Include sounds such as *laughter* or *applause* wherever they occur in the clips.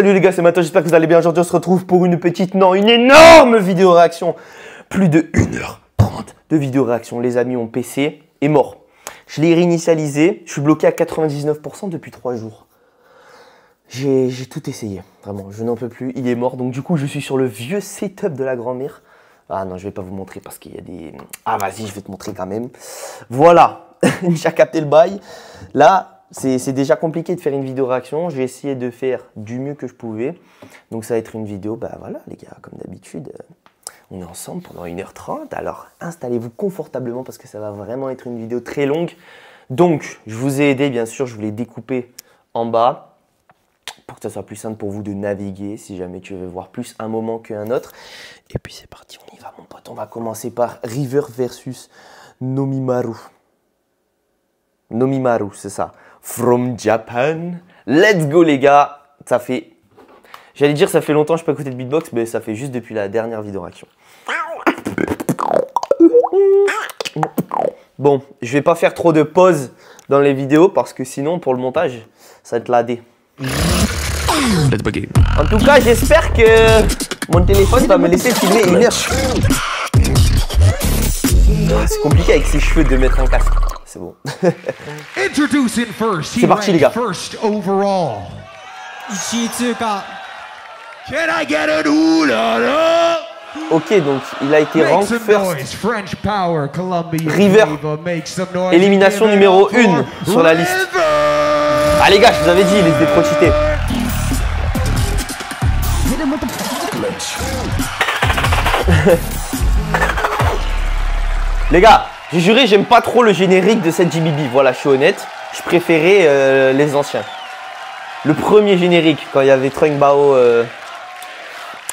Salut les gars, c'est Mato, j'espère que vous allez bien. Aujourd'hui, on se retrouve pour une petite, non, une énorme vidéo réaction. Plus de 1h30 de vidéo réaction. Les amis, mon PC est mort. Je l'ai réinitialisé, je suis bloqué à 99% depuis 3 jours. J'ai tout essayé, vraiment, je n'en peux plus, il est mort. Donc du coup, je suis sur le vieux setup de la grand-mère. Ah non, je vais pas vous montrer parce qu'il y a des... Ah vas-y, je vais te montrer quand même. Voilà, *laughs* j'ai capté le bail. Là, c'est déjà compliqué de faire une vidéo réaction. J'ai essayé de faire du mieux que je pouvais. Donc ça va être une vidéo, bah voilà les gars, comme d'habitude, euh, on est ensemble pendant 1h30. Alors installez-vous confortablement parce que ça va vraiment être une vidéo très longue. Donc je vous ai aidé, bien sûr, je vous l'ai découpé en bas pour que ça soit plus simple pour vous de naviguer si jamais tu veux voir plus un moment qu'un autre. Et puis c'est parti, on y va mon pote. On va commencer par River versus Nomimaru. Nomimaru, c'est ça from Japan. Let's go les gars. Ça fait, j'allais dire ça fait longtemps que je peux écouter de beatbox, mais ça fait juste depuis la dernière vidéo réaction. Bon, je vais pas faire trop de pauses dans les vidéos parce que sinon pour le montage, ça va être ladé. En tout cas, j'espère que mon téléphone va me laisser filmer une heure. C'est compliqué avec ses cheveux de mettre un casque. C'est bon. *laughs* C'est parti les gars. Ok, donc il a été rank first. River, élimination numéro 1 sur la liste. Ah les gars, je vous avais dit, il était trop cheaté. *laughs* les gars, j'ai juré, j'aime pas trop le générique de cette JBB. Voilà, je suis honnête. Je préférais euh, les anciens. Le premier générique, quand il y avait Trung Bao. Euh...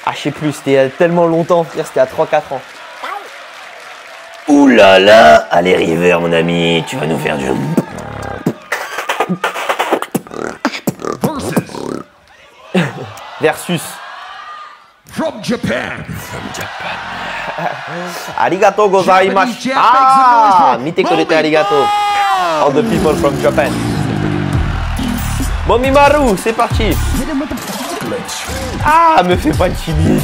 Ah, je sais plus, c'était il y a tellement longtemps, frère, c'était à 3-4 ans. Ouh là là Allez, River, mon ami, tu vas nous faire du. Versus. From Japan. From Japan. *laughs* Arigato gozaimasu. Ah, mite kurete arigato. All the people from Japan. Momimaru, c'est parti. Ah, me fais pas timide.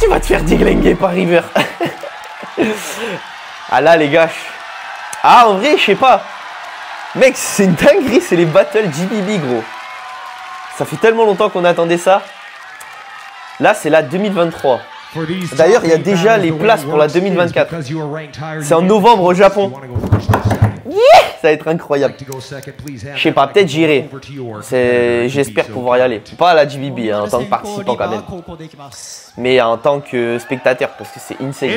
Tu vas te faire déglinguer par River. *laughs* ah là, les gars. Ah, en vrai, je sais pas. Mec, c'est une dinguerie, c'est les battles GBB, gros. Ça fait tellement longtemps qu'on attendait ça. Là, c'est la 2023. D'ailleurs, il y a déjà les places pour la 2024. C'est en novembre au Japon. *laughs* ça va être incroyable. Je sais pas, peut-être j'irai. J'espère pouvoir y aller. Pas à la GBB, hein, en tant que participant quand même. Mais en tant que spectateur, parce que c'est insane.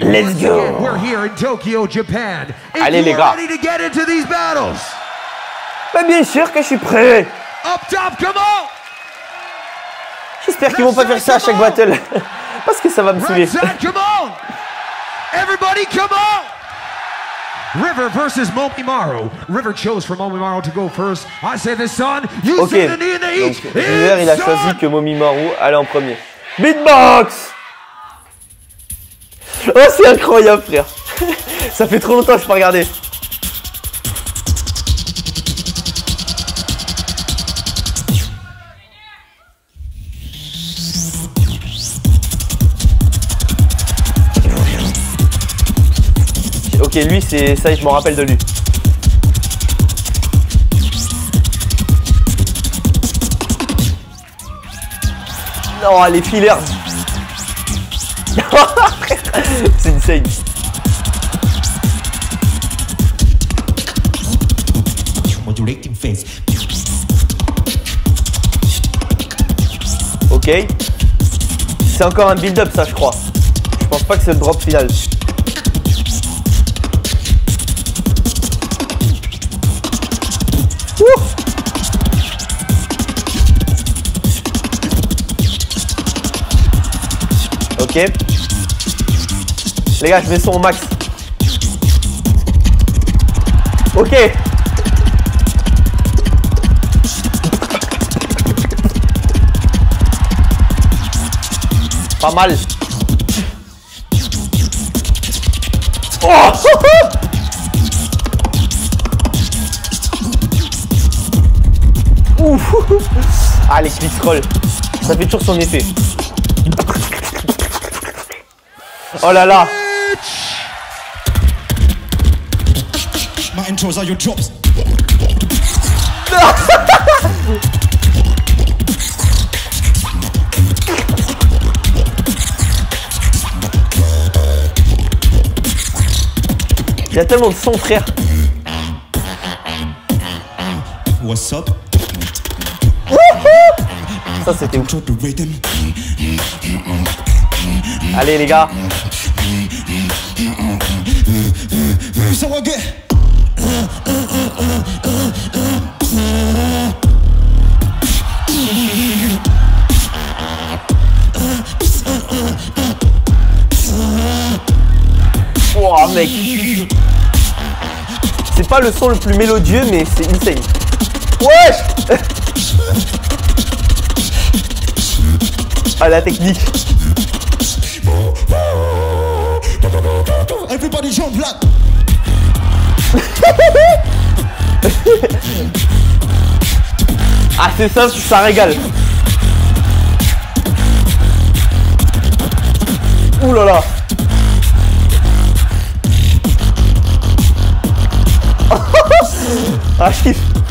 Let's go! Allez les gars! Bah, bien sûr que je suis prêt! J'espère qu'ils vont pas faire ça à chaque battle. *laughs* Parce que ça va me saouler. Everybody come on! River versus Momimaru. River chose for to go first. I say the sun. You okay. say the knee in the heat. Donc, River, il a choisi que Momimaru allait en premier. Beatbox! Oh, c'est incroyable, frère. *laughs* ça fait trop longtemps que je peux regarder. Lui, c'est ça, je me rappelle de lui. Non, les fillers. *laughs* c'est insane. Ok. C'est encore un build-up ça je crois. Je pense pas que c'est le drop final. Ok. Les gars, je mets son au max. Ok. Pas mal. Oh *laughs* Ah, les click scroll. Ça fait toujours son effet. Oh là là. Il y a tellement de son, frère. What's up? Ça, c'était ouf. Allez, les gars. Wow, mec. C'est pas le son le plus mélodieux, mais c'est insane. Wesh Ah, la technique. Everybody jump like. Ah, c'est simple, ça régale. Ouh là là. *laughs* ah, je kiffe.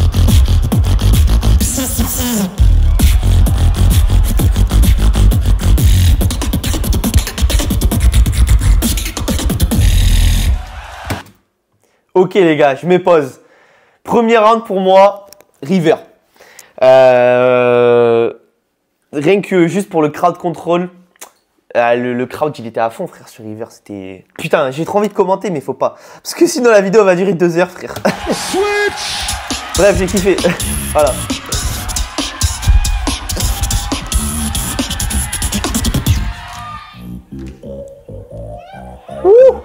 Ok les gars, je me pose. Premier round pour moi, River. Euh, rien que juste pour le crowd control, euh, le, le crowd il était à fond frère sur River, c'était... Putain, j'ai trop envie de commenter mais faut pas. Parce que sinon la vidéo va durer deux heures frère. Bref, j'ai kiffé. voilà. Ouh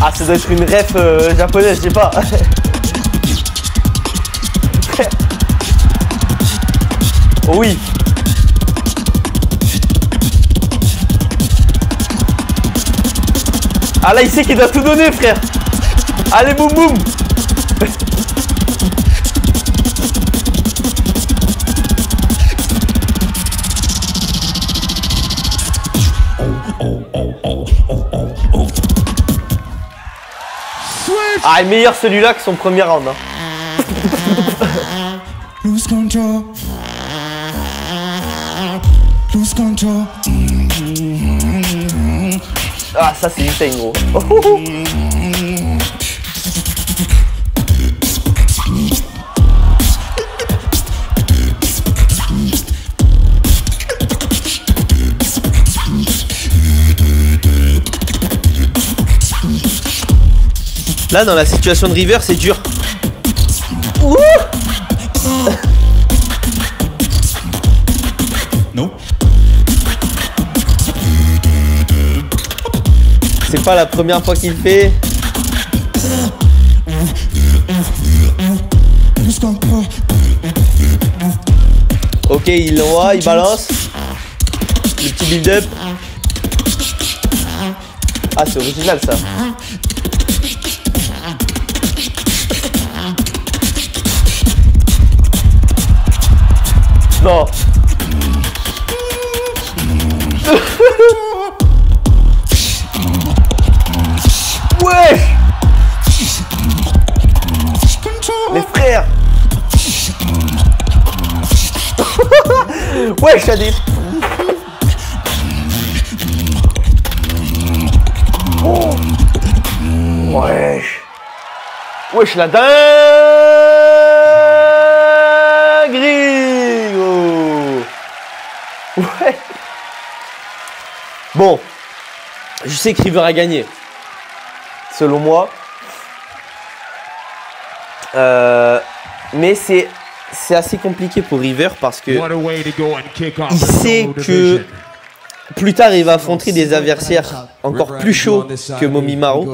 Ah, ça doit être une ref euh, japonaise, je sais pas. *laughs* oh, oui. Ah là, il sait qu'il doit tout donner, frère. Allez, boum boum. Ah, est meilleur celui-là que son premier round. hein. Lose control. Lose control. Ah, ça c'est insane, gros. Oh, oh, oh. Là, dans la situation de River, c'est dur. Ouh No. c'est pas la première fois qu'il fait. Ok, il l'envoie, il balance. Le petit build-up. Ah, c'est original ça. Non. *laughs* Ouais. Les frères *laughs* Ouais, je des... Oh. Wesh Wesh la dingue Bon, je sais que River a gagné. Selon moi. Euh, mais c'est c'est assez compliqué pour River parce que What a way to go and kick off il sait que plus tard il va affronter des adversaires encore plus chauds que Momimaru.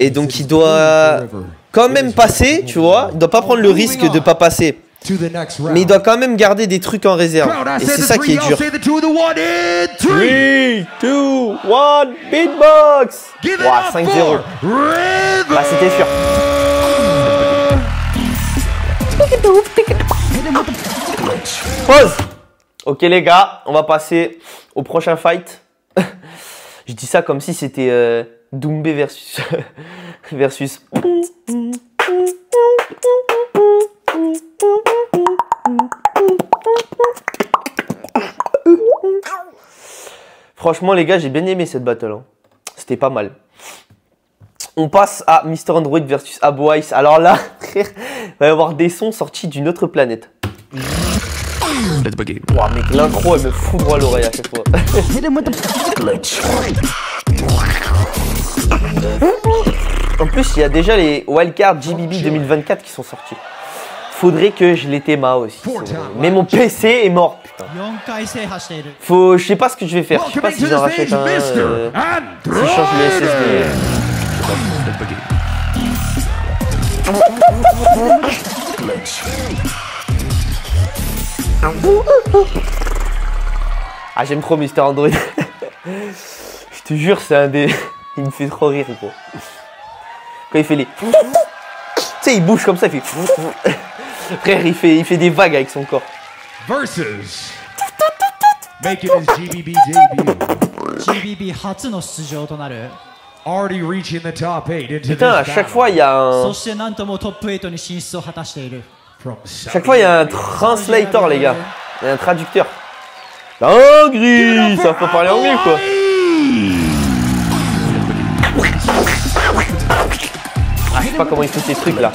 Et donc il doit quand même passer, tu vois. Il doit pas prendre le risque de pas passer. To the next round. Mais il doit quand même garder des trucs en réserve. Et say c'est the ça three, qui est y'all dur. say the two, the one, and three. 3, 2, 1, beatbox up 5-0. for River. Bah c'était sûr. Pause Ok les gars, on va passer au prochain fight. *laughs* Je dis ça comme si c'était euh, Doumbé versus... *laughs* versus... Franchement les gars, j'ai bien aimé cette battle. hein. C'était pas mal. On passe à Mr. Android versus Abo Ice. Alors là, *laughs* il va y avoir des sons sortis d'une autre planète. Ouah, mec, l'intro, elle me foudroie à l'oreille à chaque fois. *laughs* en plus, il y a déjà les Wildcard GBB 2024 qui sont sortis. Faudrait que je l'étais ma aussi. Mais mon PC est mort, putain. Faut. Je sais pas ce que je vais faire. Je sais pas si j'en rachète un. Euh, si je change le SSD. Ah, j'aime trop Mister Android. *laughs* je te jure, c'est un des. il me fait trop rire, gros. Quand il fait les. *laughs* Tu sais, il bouge comme ça, il fait. Frère, il fait, il fait des vagues avec son corps. versus making his GBB debut, GBB 初の出場となる already reaching the top eight into Putain, à this chaque battle. fois, il y a un. そしてなんともトップ8に進出を果たしている From Chaque fois, il y a un translator, les gars. Il y a un traducteur. Dinguerie Ça peut parler anglais, quoi. Ah, je sais pas comment il fait ces trucs, là.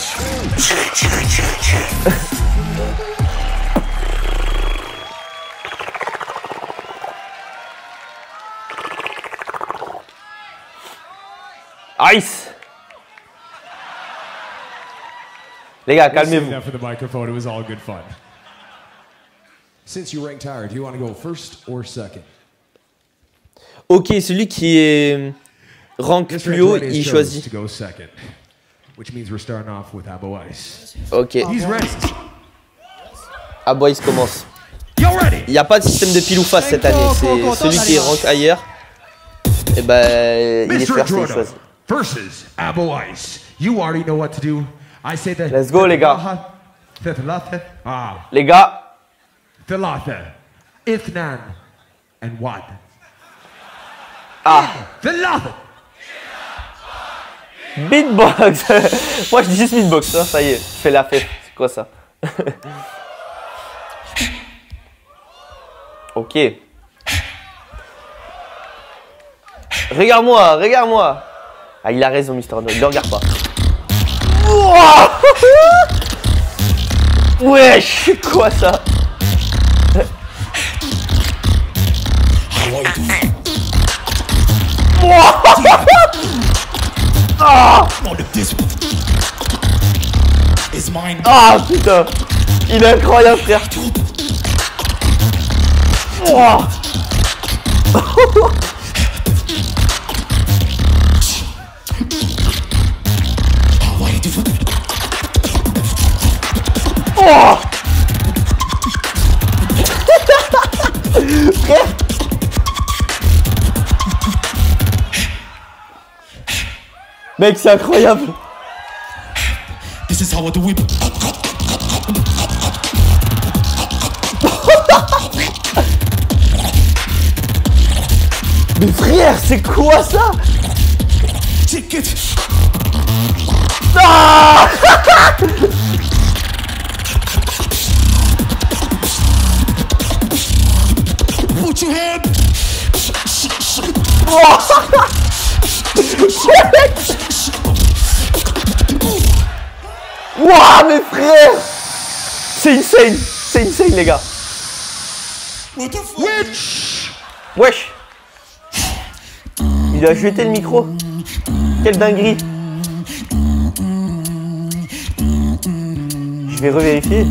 Ice Les gars, calmez-vous. that for the microphone. It was all good fun. Since you ranked higher, do you want to go first or second? Ok, celui qui est rank This plus haut, il choisit. Which means we're starting off with Abo Ice. Ok, He's ready. ah boys commence. Il n'y a pas de système de pile ou face cette année, c'est celui qui est rank ailleurs. Et ben, il est versus Abo Ice. You already know what to do. I say that. Let's go, les gars. Ah. Les gars, Thalatha. Ithnan. And what? ah, Thalatha. Beatbox *laughs* Moi je dis juste beatbox, hein, ça y est, je fais la fête. C'est quoi ça? *laughs* Ok. Regarde-moi, regarde-moi Ah, il a raison, Mister No, il le regarde pas. *laughs* Wesh, c'est quoi ça? It's mine. Ah putain. Il est incroyable frère. Ouah. Why you *laughs* Mec c'est incroyable This is how it. Mais frère c'est quoi ça? Ah Put your hand. *laughs* Wouah mes frères C'est insane C'est insane les gars? Which Wesh lui a jeté le micro. Quelle dinguerie. Je vais revérifier.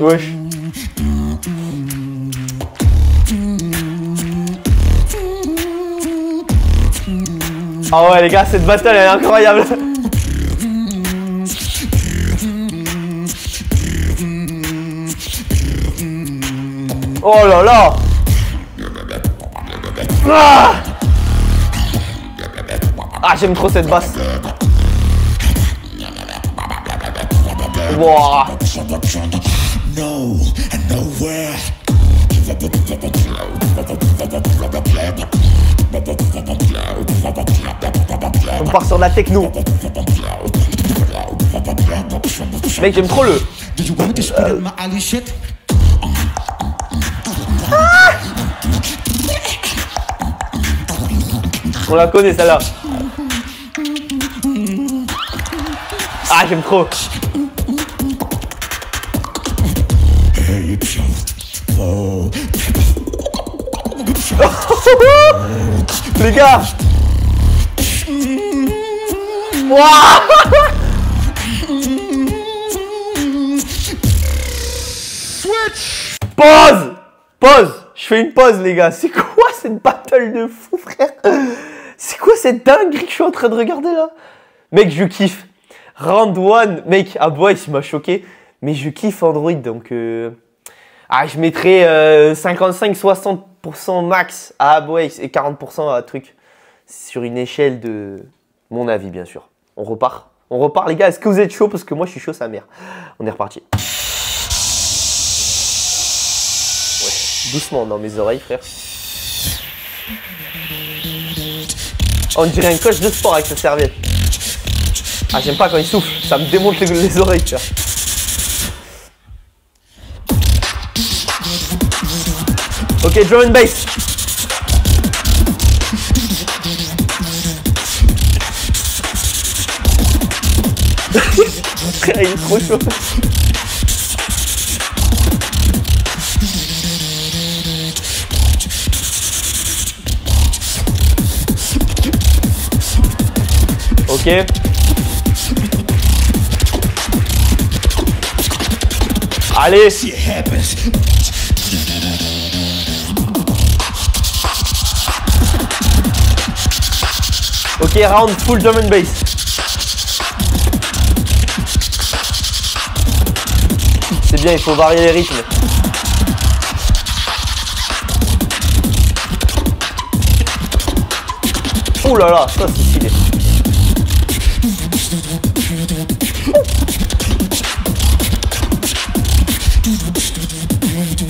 Wesh. Ah ouais les gars, cette battle elle est incroyable. Oh là là Ah, Ah, j'aime trop cette basse. Wouah part sur de la techno. Mec, j'aime trop le. On la connaît celle-là. Ah, j'aime trop. *laughs* Les gars Pause Pause Je fais une pause les gars. C'est quoi cette battle de fou frère? C'est quoi cette dinguerie que je suis en train de regarder là? Mec, je kiffe. Round 1, mec, ah il m'a choqué. Mais je kiffe Android donc... euh, Ah, je mettrais euh, 55-60% max à Aboix et 40% à truc. Sur une échelle de mon avis, bien sûr. On repart. On repart, les gars. Est-ce que vous êtes chaud? Parce que moi, je suis chaud, sa mère. On est reparti. Ouais, doucement dans mes oreilles, frère. On dirait un coach de sport avec sa serviette. Ah, j'aime pas quand il souffle. Ça me démonte les, les oreilles, tu vois. Ok, drum and bass. Frère, *laughs* il est trop chaud. Ok. Allez, ok, round full drum and bass. C'est bien, il faut varier les rythmes. Oh là là, ça c'est stylé.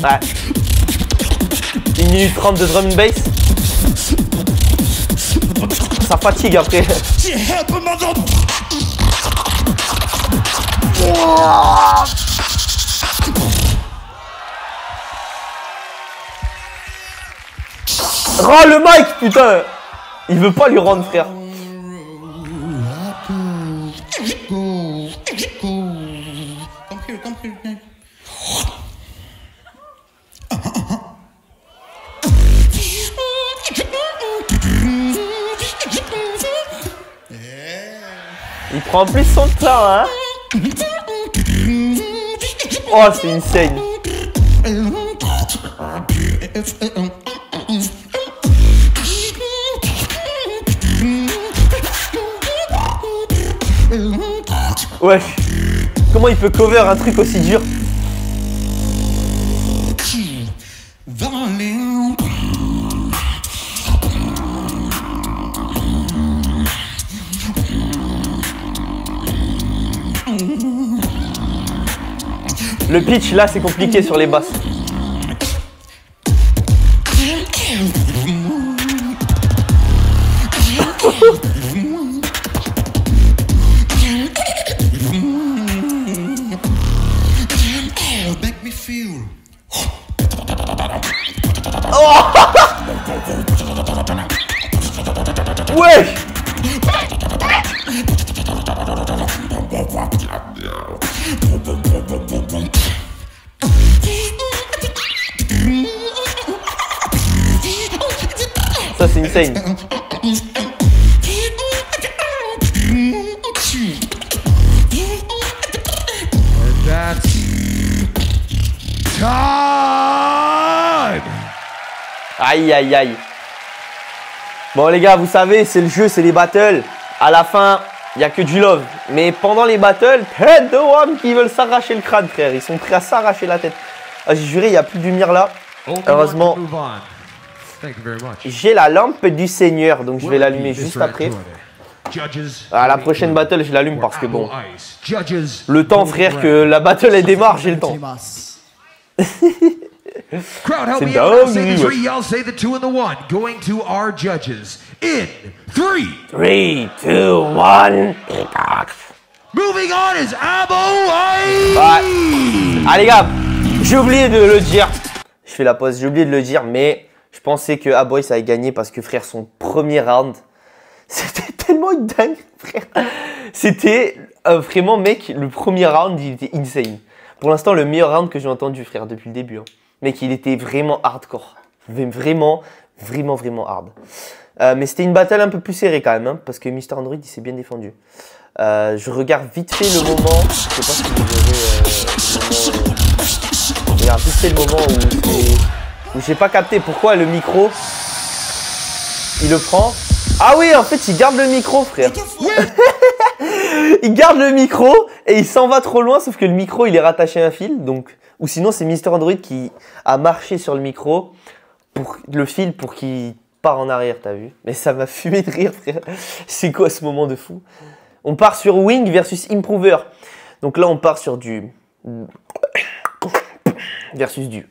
Ouais. 1 minute 30 de drum and bass. Ça fatigue après. Le mic, putain Il veut pas lui rendre, frère. Il prend plus son temps, hein Oh, c'est insane. Ouais. Comment il peut cover un truc aussi dur. Le pitch, là, c'est compliqué sur les basses. Feel. Ouais Ça, c'est insane. Aïe, aïe, aïe. Bon, les gars, vous savez, c'est le jeu, c'est les battles. À la fin, il n'y a que du love. Mais pendant les battles, tête de One qui veulent s'arracher le crâne, frère. Ils sont prêts à s'arracher la tête. Ah, J'ai juré, il n'y a plus de lumière là. Heureusement. J'ai la lampe du Seigneur, donc je vais l'allumer juste après. À la prochaine battle, je l'allume parce que bon, le temps, frère, que la battle elle démarre, j'ai le temps. Crowd, help me out. Say the three. Y'all say the two and the one. Going to our judges in three, three, two, one. Moving on is Abo Ouais. Ah les gars, j'ai oublié de le dire. Je fais la pause, j'ai oublié de le dire, mais je pensais que Aboy ça allait gagner parce que frère son premier round, *laughs* c'était tellement dingue, frère. C'était euh, vraiment mec, le premier round il était insane. Pour l'instant le meilleur round que j'ai entendu frère depuis le début. Hein. Mec, il était vraiment hardcore. Mais Vraiment, vraiment, vraiment hard. Euh, mais c'était une bataille un peu plus serrée quand même, hein, parce que Mr. Android, il s'est bien défendu. Euh, je regarde vite fait le moment. Je sais pas si vous verrez euh, le moment. je regarde vite fait le moment où, où j'ai pas capté pourquoi le micro. Il le prend. Ah oui, en fait, il garde le micro, frère. *laughs* il garde le micro et il s'en va trop loin, sauf que le micro, il est rattaché à un fil. Donc, ou sinon, c'est Mister Android qui a marché sur le micro pour le fil pour qu'il part en arrière, t'as vu? Mais ça m'a *laughs* fumé de rire, frère. C'est quoi ce moment de fou? On part sur Wing versus Improver. Donc là, on part sur du versus du.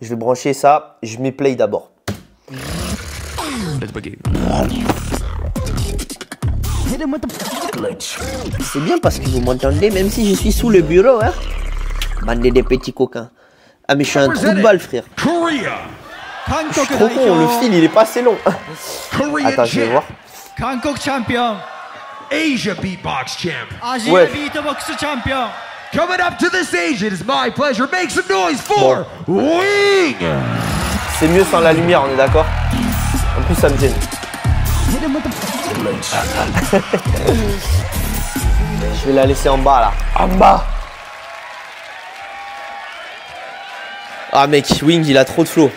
Je vais brancher ça, je mets play d'abord. C'est bien parce que vous m'entendez, même si je suis sous le bureau, hein. Bande des petits coquins. Ah, mais je suis un trou de balle, frère. Je suis trop con, le fil, il est pas assez long. Attends, je vais voir. champion. Asia beatbox champ. Asia ouais. beatbox champion. Coming up to this Asian, it's my pleasure. Make some noise for. Wing. C'est mieux sans la lumière, on est d'accord? En plus, ça me gêne. Je vais la laisser en bas là. En bas Ah mec, Wing il a trop de flow.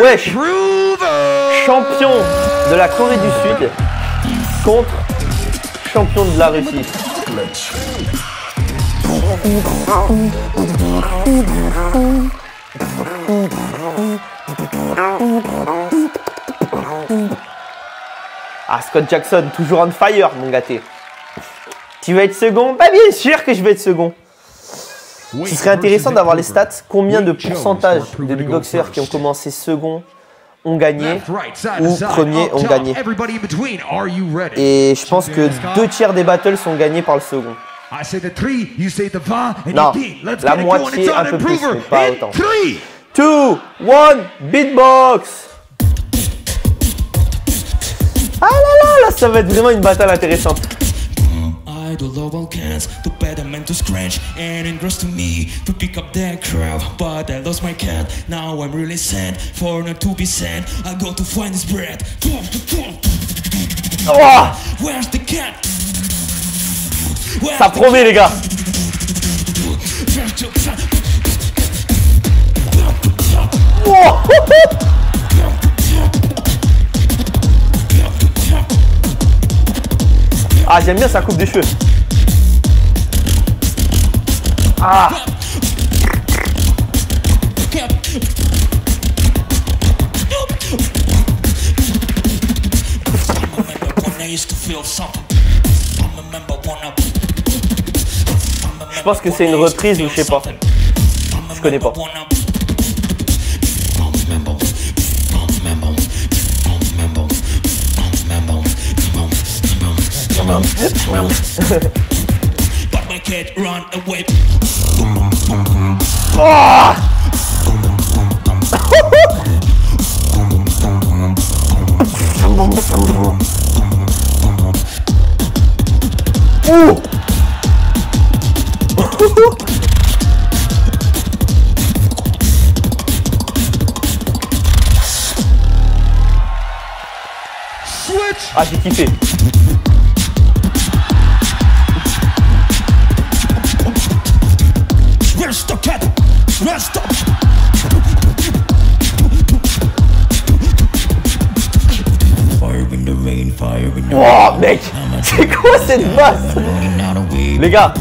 Wesh Champion de la Corée du Sud contre champion de la Russie. Ah, Scott Jackson, toujours on fire, mon gâté. Tu vas être second? Bah, bien sûr que je vais être second. Ce serait intéressant d'avoir les stats. Combien de pourcentage de beatboxers qui ont commencé second ont gagné ou premier ont gagné. Et je pense que deux tiers des battles sont gagnés par le second. Non, la moitié, un peu plus, mais pas autant. Three. 2, 1, beatbox Ah là là, là, ça va être vraiment une bataille intéressante. I do love all cans, the better man to scratch And it grows to me. To pick up that crap But I lost my cat, now I'm really sad For not to be sad, I go to find his bread. Oh, Where's the cat? Where's ça the promet les gars. Oh, *laughs* Ah, j'aime bien sa coupe de cheveux. Ah, je pense que c'est une reprise ou je sais pas. Je connais pas. boom. But my cat run away. Oh! Ah, j'ai kiffé. The Oh, mec C'est quoi cette basse. Les gars,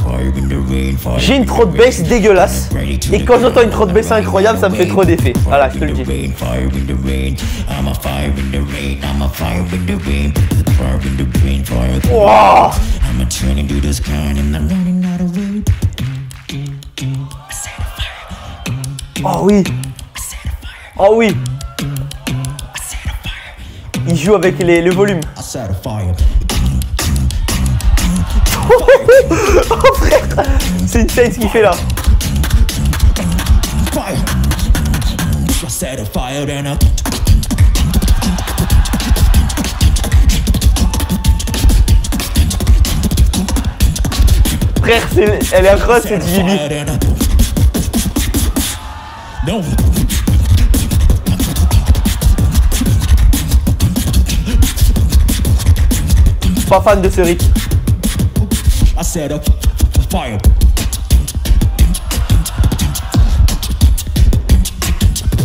j'ai une trotte bass dégueulasse. Et quand j'entends une trotte bass incroyable, ça me fait trop d'effet. Voilà, je te le dis. rain, Oh oui Oh oui Il joue avec les, le volume. A fire. *laughs* C'est une scène ce qu'il fait là. Frère, c'est- elle est incroyable cette Bibi. Fire and I. No. Pas fan de ce rythme. I set up fire.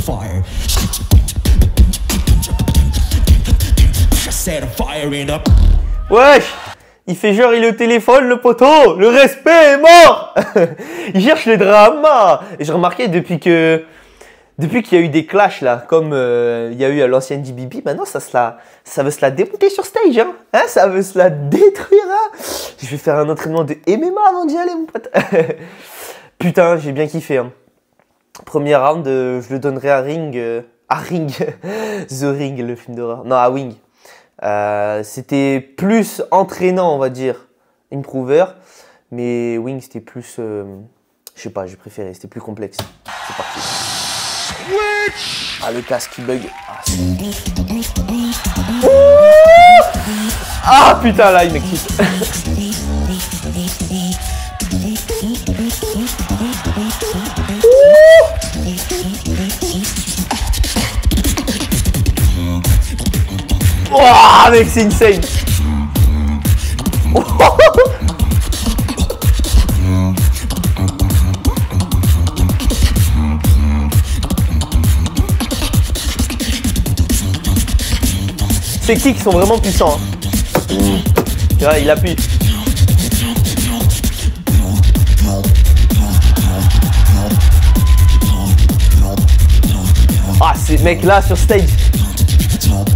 Fire. I set a fire in up. Wesh Il fait genre il est téléphone le poteau Le respect est mort *laughs* Il cherche les dramas Et j'ai remarqué depuis que... Depuis qu'il y a eu des clashs là, comme euh, il y a eu à l'ancienne DBB, maintenant ça, se la, ça veut se la démonter sur stage, hein, Hein, Ça veut se la détruire, hein Je vais faire un entraînement de MMA avant d'y aller, mon pote *laughs* Putain, j'ai bien kiffé, hein. Premier round, euh, je le donnerai à Ring, euh, à Ring, *laughs* The Ring, le film d'horreur. Non, à Wing. Euh, c'était plus entraînant, on va dire, Improver. Mais Wing, c'était plus. euh, je sais pas, j'ai préféré, c'était plus complexe. C'est parti. Ah, le casque qui bug. Ah, Ah, putain, là, il me quitte. *laughs* Oh, mec, c'est insane. Ces kicks sont vraiment puissants. hein. Tu il appuie. Ah, c'est mec là sur stage.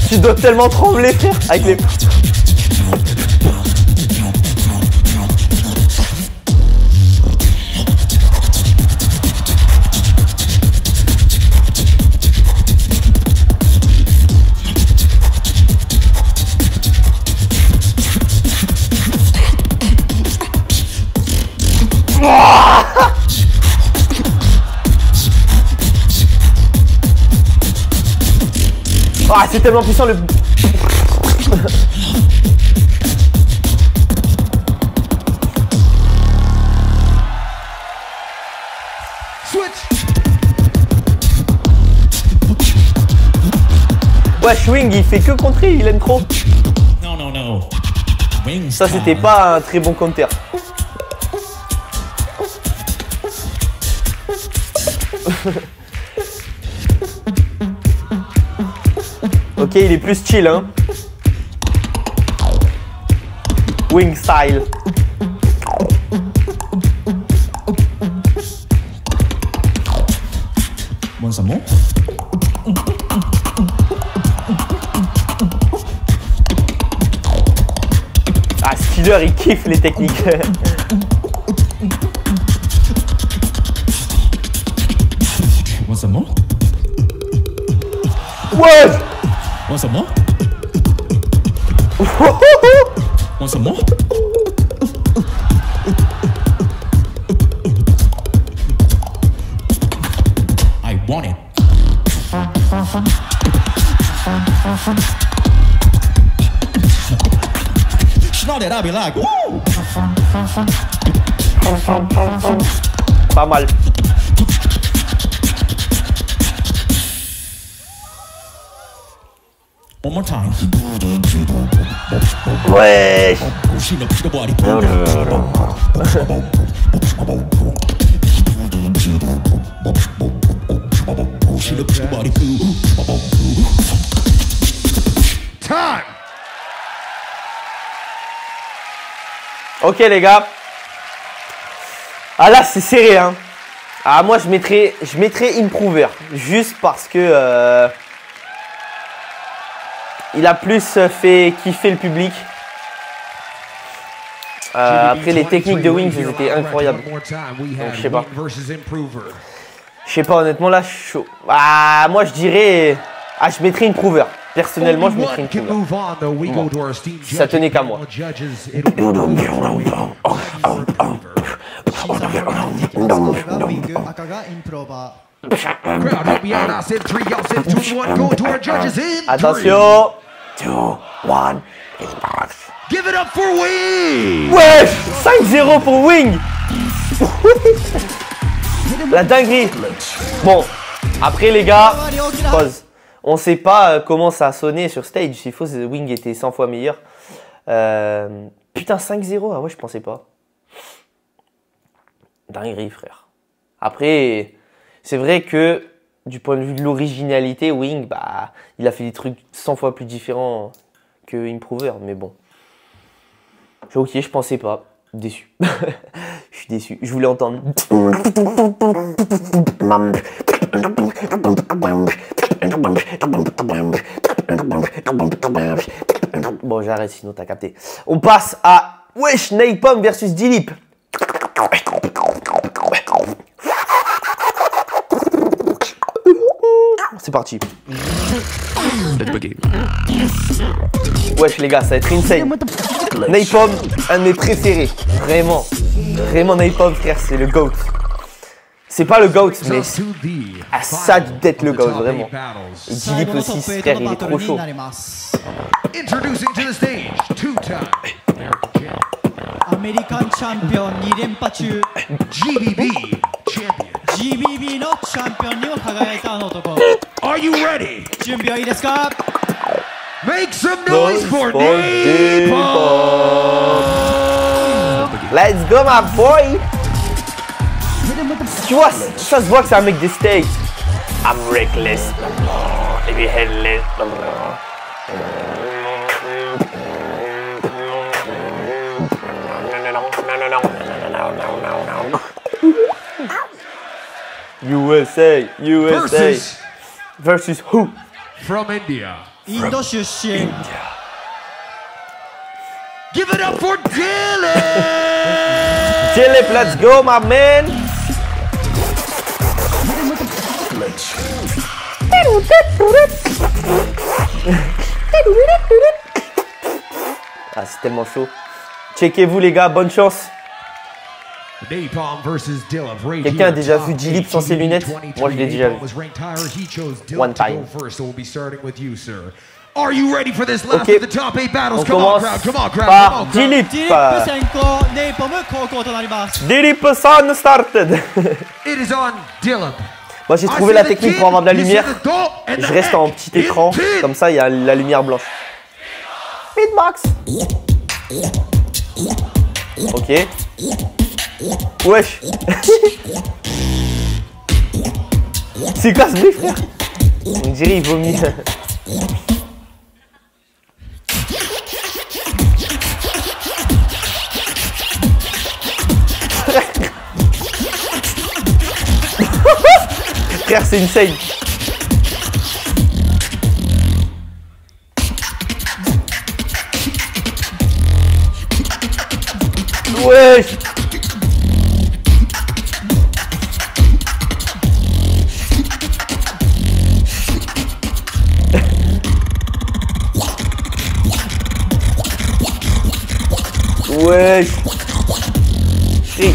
Tu dois tellement trembler, frère, avec les. C'est tellement puissant le. Switch. Ouais, Schwing, il fait que contrer, il aime trop. No, no, no. Wings. Ça, c'était pas un très bon counter. Ok, il est plus chill, hein. Wing style. Want some more? Ah, Steeler, il kiffe les techniques. *laughs* like, woo! Mal. One more time. Ouais. Ok les gars. Ah là c'est serré hein. Ah moi je mettrais je mettrais improver juste parce que euh, il a plus fait kiffer le public. Euh, après les techniques de Wings elles étaient incroyables. Donc je sais pas. Je sais pas honnêtement là je suis chaud. Ah moi je dirais ah je mettrais improver. Personnellement, je maîtrise tout. Là. Ça tenait qu'à moi. Attention Give it up for Wing! Wesh! 5-0 pour Wing! *laughs* La dinguerie! Bon, après les gars, pause. On sait pas euh, comment ça a sonné sur stage. S'il faut, c'est- Wing était 100 fois meilleur. Euh, putain, 5-0, ah ouais, je pensais pas. Dinguerie, frère. Après, c'est vrai que du point de vue de l'originalité, Wing, bah, il a fait des trucs 100 fois plus différents que Improver, mais bon. Ok, je pensais pas. Déçu. *laughs* je suis déçu. Je voulais entendre. *laughs* Bon, j'arrête sinon t'as capté. On passe à Wesh Napalm versus Dilip. C'est parti. Wesh les gars, ça va être insane. Napalm, un de mes préférés. Vraiment. Vraiment Napalm, frère, c'est le GOAT. C'est pas le GOAT, mais To the Ah, ça final d'être le of the GOAT, top vraiment. eight battles. ー Dilip 最後の aussi, トップ8 frère, の il バ est ト trop ルに chaud. なります Introducing to the stage, two-time American champ, アメリカンチャンピオン2連覇中 GBB champion. GBB のチャンピオンにも輝いたあの男 Are you ready? 準備はいいですか Make some noise for for Napalm. Let's go, my boy! tu vois, ça se voit que c'est un mec des steaks. I'm reckless. Maybe headless. USA, USA. Versus, versus who? From India. Indonesia. Give it up for Dilip! Dilip, let's go, my man! Ah, c'est tellement chaud. Checkez-vous, les gars, bonne chance. Quelqu'un a déjà vu G-Lip sans ses lunettes Moi, je l'ai déjà vu. One time. Are you ready for this last okay. of the top eight battles? On come on, crowd. Come on, crowd. Come on, crowd. Dilip. Dilip Dilip-san started. it is on Dilip. Moi, j'ai I trouvé la technique pour avoir de la lumière. Je reste en petit écran, comme ça, il y a la lumière blanche. Beatbox. Ok. Wesh. *laughs* C'est quoi ce bruit, frère? On dirait il vomit. *laughs* Frère, c'est insane. Wesh Wesh Hey.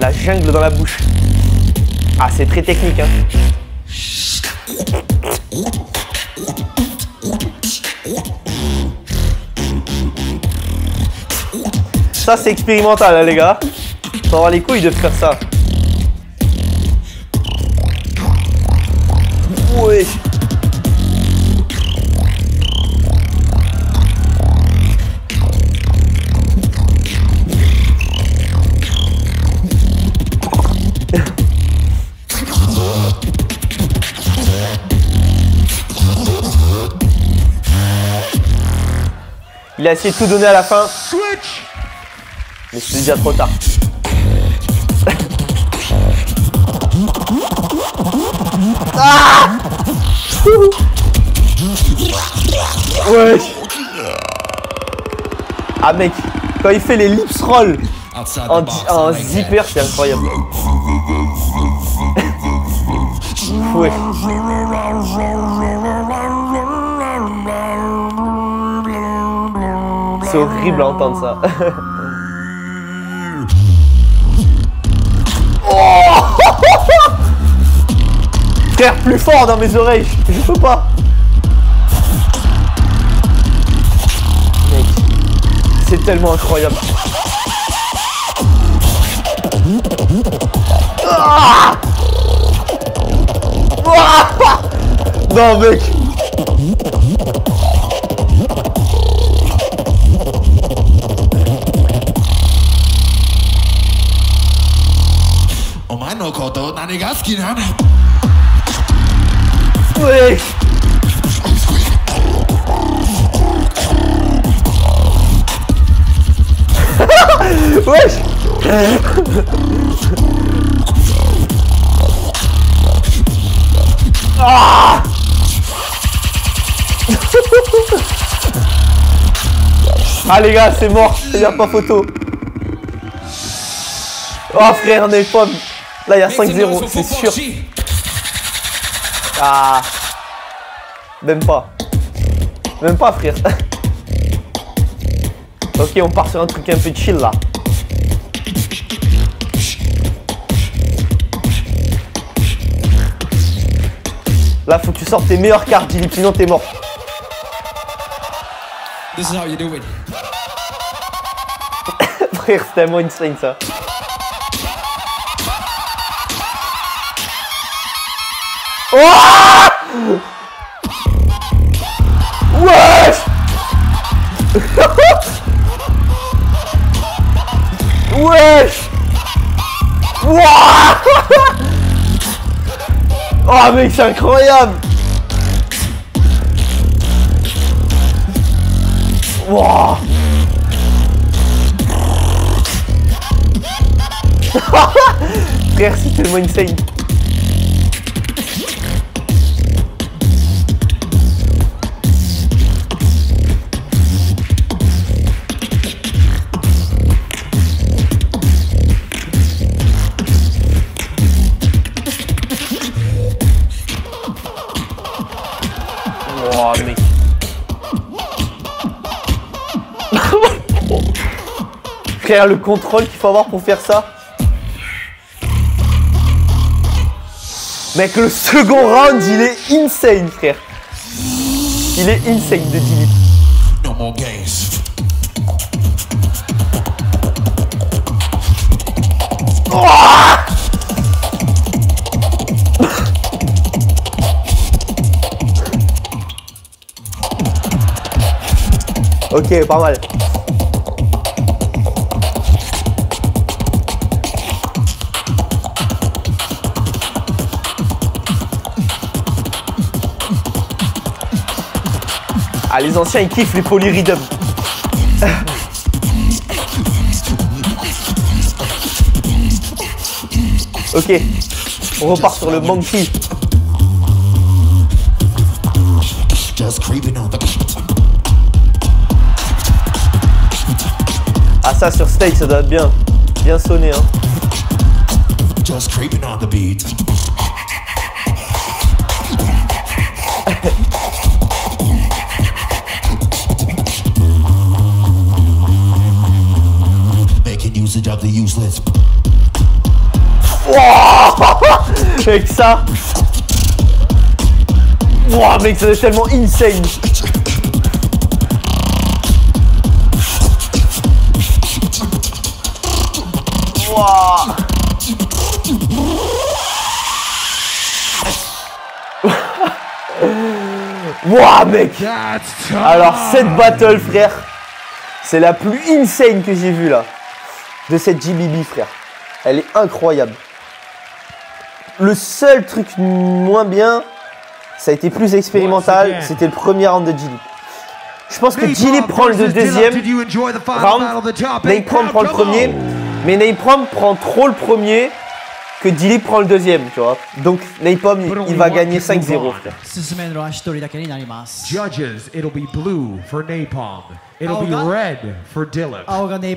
La jungle dans la bouche. Ah, c'est très technique. Hein. Ça, c'est expérimental, hein, les gars. Faut avoir les couilles de faire ça. Ouais. Il a essayé de tout donner à la fin, Switch! mais c'est déjà trop tard. ah Ouais Ah mec, quand il fait les lips roll en, en zipper, c'est incroyable. *laughs* ouais. Horrible à entendre ça. Oh *laughs* Frère, plus fort dans mes oreilles, je peux pas. Mec, c'est tellement incroyable. Ah Ah *laughs* non mec Monégasque, hein Oui. *laughs* Wesh. Ah. *laughs* Ah les gars, c'est mort, il n'y a pas photo. Oh frère, on est pommes Là, il y a 5-0, c'est sûr. Ah Même pas. Même pas frère. *laughs* ok on part sur un truc un peu chill là. Là faut que tu sortes tes meilleures cartes Dilip, sinon t'es mort. This is how you do it. *laughs* Frère c'est tellement insane ça. Oh Wesh. Wesh. *laughs* Oh mec c'est incroyable. Frère *laughs* c'est tellement insane Frère, le contrôle qu'il faut avoir pour faire ça. Mec, le second round, il est insane, frère. Il est insane de Dilip. Ok, pas mal. Ah, les anciens, ils kiffent les polyrhythms. ok, on repart sur le monkey. Ah, ça sur steak, ça doit être bien, bien sonné. Hein. On the useless. *laughs* Avec ça. Wouah, mec, être tellement insane. Wouah Wouah *laughs* mec Alors cette battle frère, c'est la plus insane que j'ai vue là. De cette JBB frère. Elle est incroyable. Le seul truc moins bien, ça a été plus expérimental, c'était le premier round de Gilly. Je pense que Gilly prend le deuxième round? prend le premier, mais Napalm prend trop le premier que Dilip prend le deuxième, tu vois. Donc Napalm, il, va gagner 5-0. Judges, it'll be blue for Napalm. It'll be red for Dilip. Aogane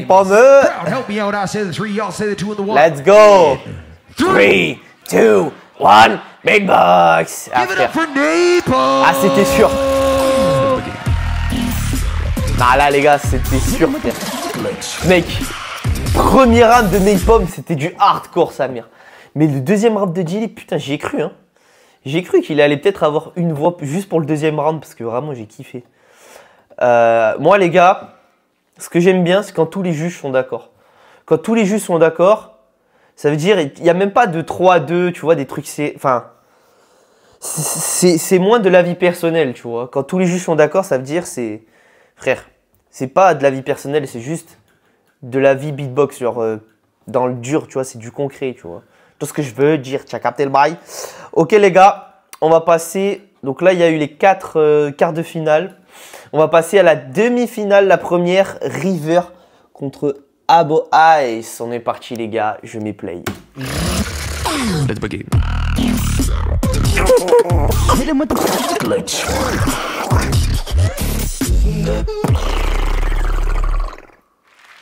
Napalm. Help me out. I say the three, y'all say the two and the one. Let's go. Three, two, one. Big box. Give it up for Napalm. Ah, c'était sûr. Ah là, les gars, c'était sûr. Snake. Premier round de Napalm, c'était du hardcore sa mère. Mais le deuxième round de Gilly, putain, j'y ai cru hein. J'ai cru qu'il allait peut-être avoir une voix juste pour le deuxième round parce que vraiment j'ai kiffé. Euh, moi les gars, ce que j'aime bien, c'est quand tous les juges sont d'accord. Quand tous les juges sont d'accord, ça veut dire il n'y a même pas de 3 à 2, tu vois, des trucs c'est enfin c'est moins de la vie personnelle, tu vois. Quand tous les juges sont d'accord, ça veut dire c'est frère, c'est pas de la vie personnelle, c'est juste de la vie beatbox, genre euh, dans le dur, tu vois, c'est du concret, tu vois. Tout ce que je veux dire, tu as capté le bail. Ok les gars, on va passer. Donc là, il y a eu les quatre euh, quarts de finale. On va passer à la demi-finale. La première, River contre Abo Ice. On est parti les gars, je mets play. Let's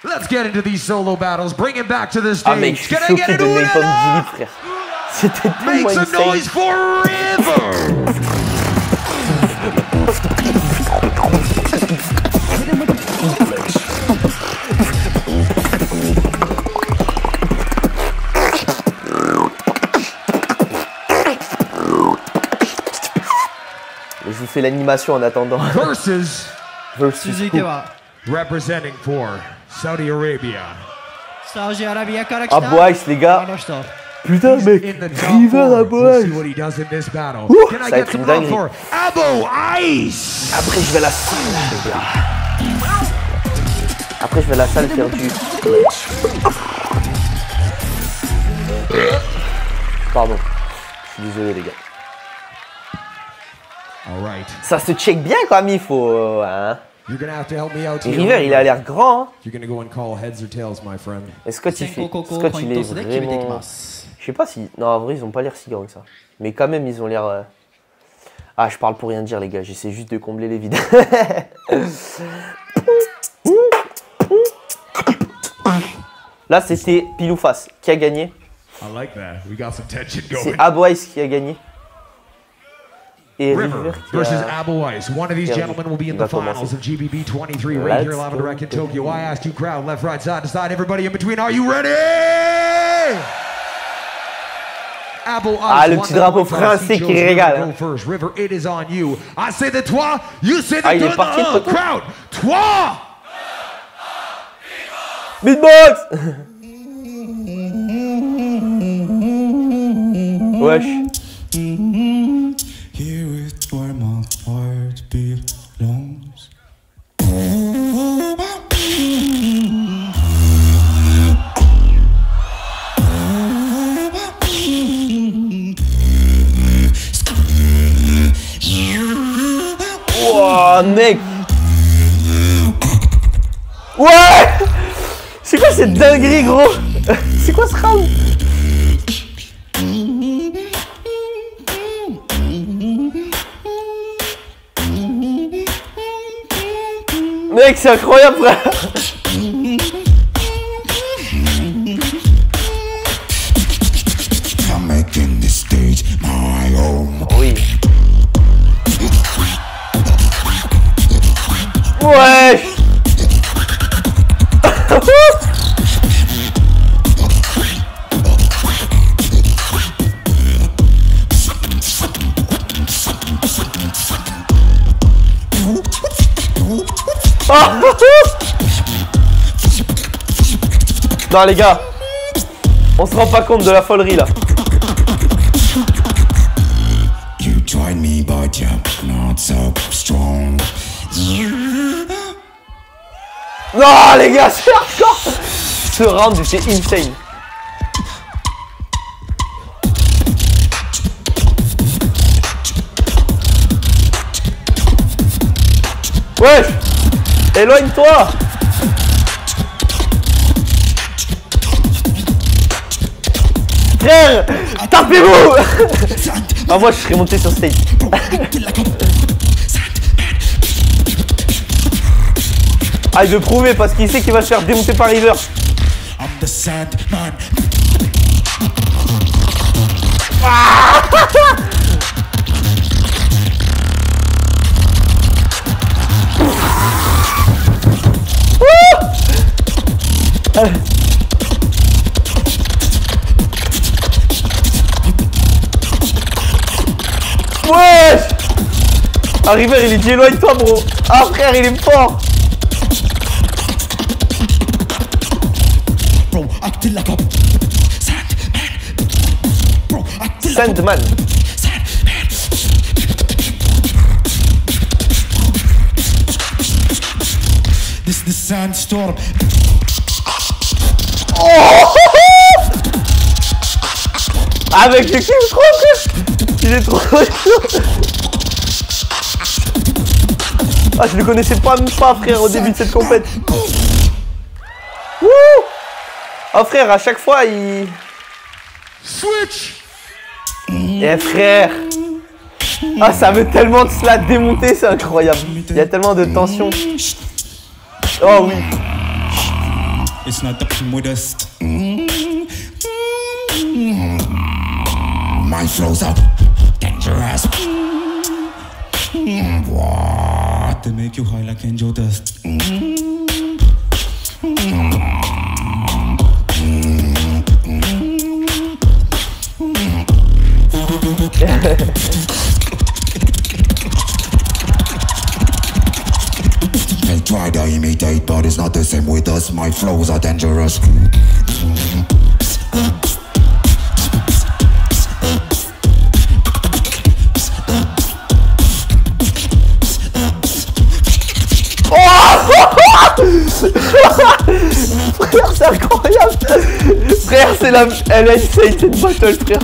Let's get into these solo battles. Bring him back to the ah, stage. Ah mec, je suis choqué de Mike Make some noise forever. je vous fais l'animation en attendant. Versus. Versus. Representing for Saudi Arabia. Saudi Arabia Kazakhstan. Ah, Aboice, les gars. Putain, mec, River Aboice. Ouh, ça va être une. Après, je vais la salle. Après, je vais la salle faire du. Pardon. Je suis désolé, les gars. Ça se check bien, quand même, il faut. Euh, hein. River, il a l'air grand. Est-ce que tu and call heads or tails, my vraiment. Je sais pas si. Non, en vrai, ils ont pas l'air si grands que ça. Mais quand même, ils ont l'air. Euh, ah, je parle pour rien dire, les gars. J'essaie juste de combler les vides. *laughs* Là, c'était pile. Qui a gagné? C'est Abois qui a gagné. Et River, River versus a... Abo One of these gentlemen will be in the finals of GBB 23 right here Let's live and direct in Tokyo. I asked you, crowd, left, right, side to side, everybody in between. Are you ready? Abo Ice. Ah, le petit drapeau français qui régale, to hein. Go first. River, it is on you. I say the toi, you say the Ah, il deux, parti, un. Crowd, toi. Beatbox *laughs* Wesh. Mec. Ouais. C'est quoi cette dinguerie, gros? C'est quoi ce round? Mec, c'est incroyable, frère Non les gars, on se rend pas compte de la folerie là. You tried me, but you're not so strong. Non les gars, c'est hardcore Ce round était insane. Wesh Éloigne-toi Frère Tapez-vous *laughs* Ah moi je serais monté sur stage. Ah il veut prouver parce qu'il sait qu'il va se faire démonter par River. I'm *laughs* Wesh Ah River il est dit éloigne-toi bro. Ah frère il est fort. Sandman. Sandman. This the sandstorm. Avec le kill trop frère Il est trop chaud. Ah je le connaissais pas même pas frère au début de cette compète. Wouh. Oh frère à chaque fois il... Switch! Eh frère. Ah ça veut tellement de se la démonter c'est incroyable. Il y a tellement de tension. Oh oui. It's not the modest. My flows are dangerous. What? They make you high like angel dust. They try to imitate, but it's not the same with us. My flows are dangerous. C'est incroyable. Frère c'est la... Elle a essayé cette battle frère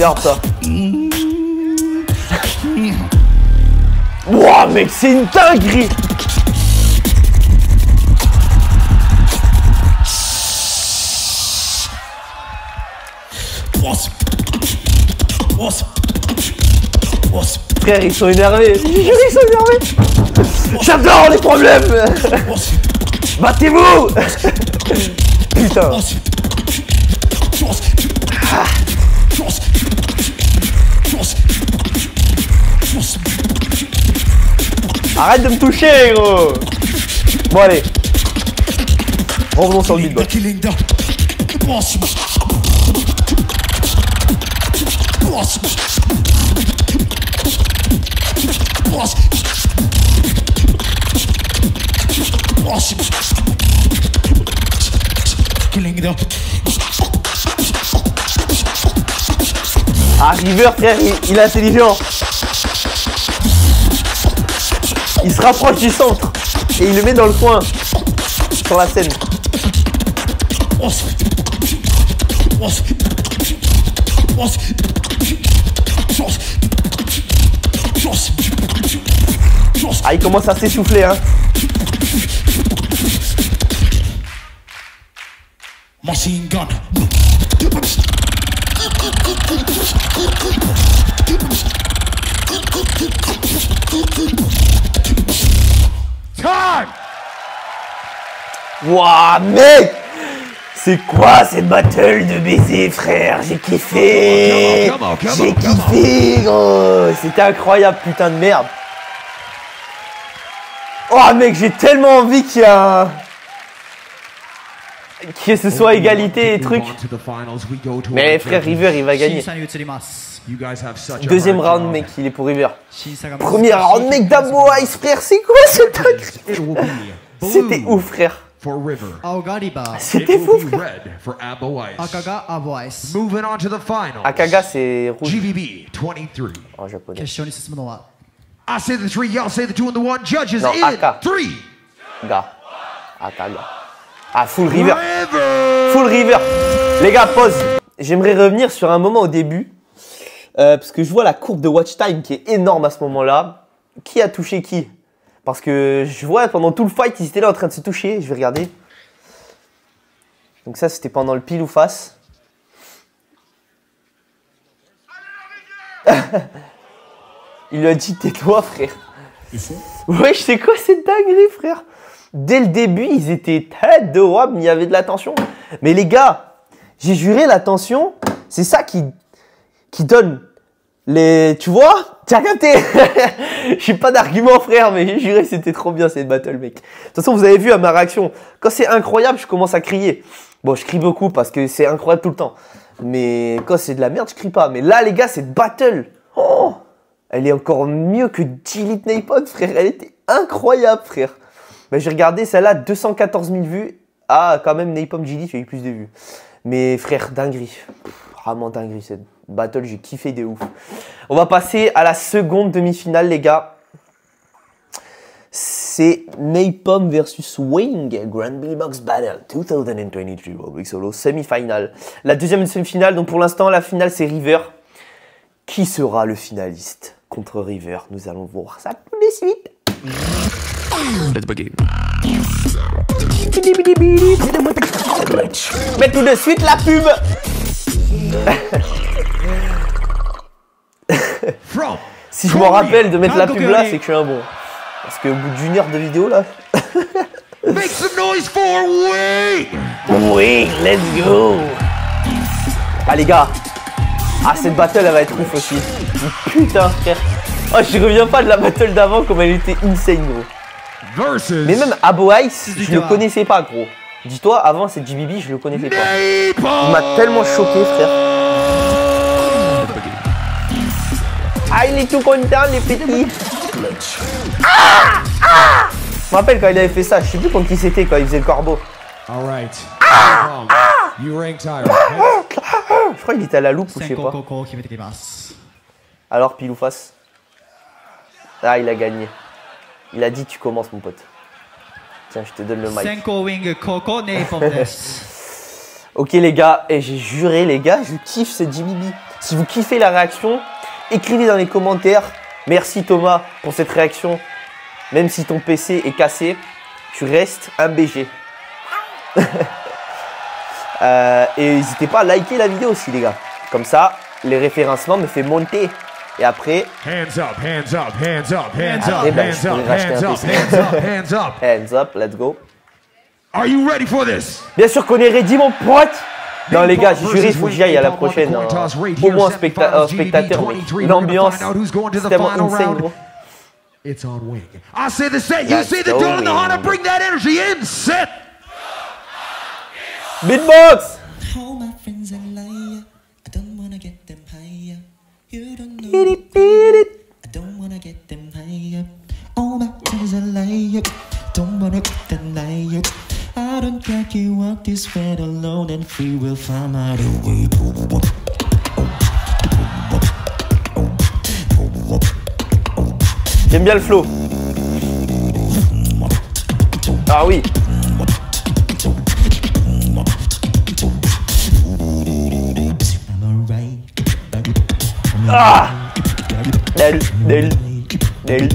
Ça Wouah mec c'est une dinguerie. Frère ils sont énervés. *laughs* Ils sont énervés. J'adore les problèmes. *laughs* Battez-vous. Putain Arrête de me toucher gros Bon allez. Revenons sur le beatbox. Ah River frère il, il est intelligent Il se rapproche du centre Et il le met dans le coin Sur la scène. Ah il commence à s'essouffler hein Machine gun. Wouah, mec C'est quoi cette battle de baiser, frère? J'ai kiffé J'ai kiffé, gros C'était incroyable, putain de merde Oh, mec, j'ai tellement envie qu'il y a... Que ce soit égalité et truc. Mais frère, River, il va gagner. Deuxième round, mec, il est pour River. Premier round, mec, Dabo Ice, frère, c'est quoi ce truc? C'était ouf, frère for River. C'était fou. Red for Abo Ice. Akaga Moving on to the final. Akaga c'est rouge. GVB 23. En japonais. I say the three, y'all say the two and the one. Judges non, in Aka. three. Ga. Akaga. Ah full river. river. Full river. Les gars, pause. J'aimerais revenir sur un moment au début. Euh, parce que je vois la courbe de watch time qui est énorme à ce moment-là. Qui a touché qui? Parce que je vois pendant tout le fight, ils étaient là en train de se toucher. Je vais regarder. Donc ça, c'était pendant le pile ou face. *laughs* Il lui a dit tais-toi, frère. Ouais, je sais quoi cette dinguerie, frère. Dès le début, ils étaient tête de roi, mais il y avait de la tension. Mais les gars, j'ai juré la tension, c'est ça qui, qui donne les. Tu vois? T'as capté? *laughs* J'ai pas d'argument, frère, mais j'ai juré c'était trop bien cette battle, mec. De toute façon, vous avez vu à ma réaction, quand c'est incroyable, je commence à crier. Bon, je crie beaucoup parce que c'est incroyable tout le temps. Mais quand c'est de la merde, je crie pas. Mais là, les gars, cette battle, oh elle est encore mieux que Delete Napon, frère. Elle était incroyable, frère. J'ai regardé celle-là, 214 000 vues. Ah, quand même, Napalm Delete, il y a eu plus de vues. Mais frère, dinguerie. Vraiment dinguerie, cette battle, j'ai kiffé de ouf. On va passer à la seconde demi-finale, les gars. C'est Napalm versus Wing Grand Billy Box Battle 2023 World Solo semi-final. La deuxième semi-finale, donc pour l'instant, la finale, c'est River. Qui sera le finaliste contre River? Nous allons voir ça tout de suite. Let's begin. Mais tout de suite la pub *laughs* *laughs* Si je me rappelle de mettre la pub là, c'est que je suis un bon. Parce qu'au bout d'une heure de vidéo là. *laughs* make some noise for Wing. Oui, let's go Ah les gars Ah cette battle elle va être ouf aussi. Putain frère Oh je reviens pas de la battle d'avant comme elle était insane gros. Versus Mais même Abo Ice, je le connaissais pas gros. Dis-toi, avant c'est JBB, je le connaissais pas. Il m'a tellement choqué frère. Ah, il est tout content, les petits. Ah, ah. Je me rappelle quand il avait fait ça, je sais plus contre qui c'était quand il faisait le corbeau. Alright. Ah, ah you ranked higher, right? Je crois qu'il était à la loupe ou je sais pas. Alors, pile ou face Ah, il a gagné. Il a dit tu commences, mon pote. Tiens, je te donne le mic. *laughs* ok, les gars, et j'ai juré, les gars, je kiffe ce Jimmy B. Si vous kiffez la réaction, écrivez dans les commentaires. Merci Thomas pour cette réaction. Même si ton PC est cassé, tu restes un BG. *laughs* Euh, et n'hésitez pas à liker la vidéo aussi les gars. Comme ça, les référencements me fait monter. Et après, Hands up, hands up, hands up, hands Ah, up, ben, hands up, un hands up, hands up. hands up, let's go. Are you ready for this? Bien sûr qu'on est ready mon pote Non les gars, j'ai juré, il faut que j'y aille à la prochaine. hein. Au moins un, specta- un spectateur, mais l'ambiance, c'est tellement insane gros. It's on Wing. I say the set, you say the done, the honor, Wing. bring that energy in, set. Beatbox All my friends are liar. I don't wanna get them higher. You don't know. I don't wanna get them higher. All my friends are liar. Don't wanna get them higher. I don't care you walk this way alone and free will find out a way. J'aime bien le flow. Ah oui. Ah Del, del, del.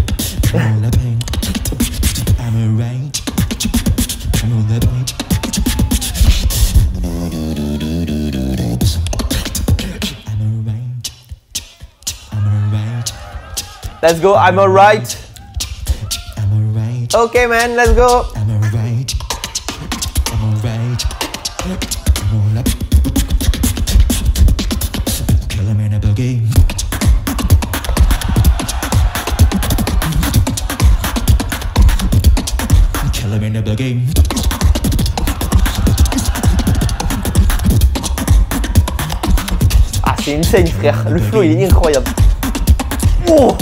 Let's go. I'm alright. I'm alright. Okay, man. Let's go. I'm alright. I'm alright. I'm. Kill him in a boogie. Kill him in a boogie. Ah, c'est une scène frère, le flow il est incroyable. Oh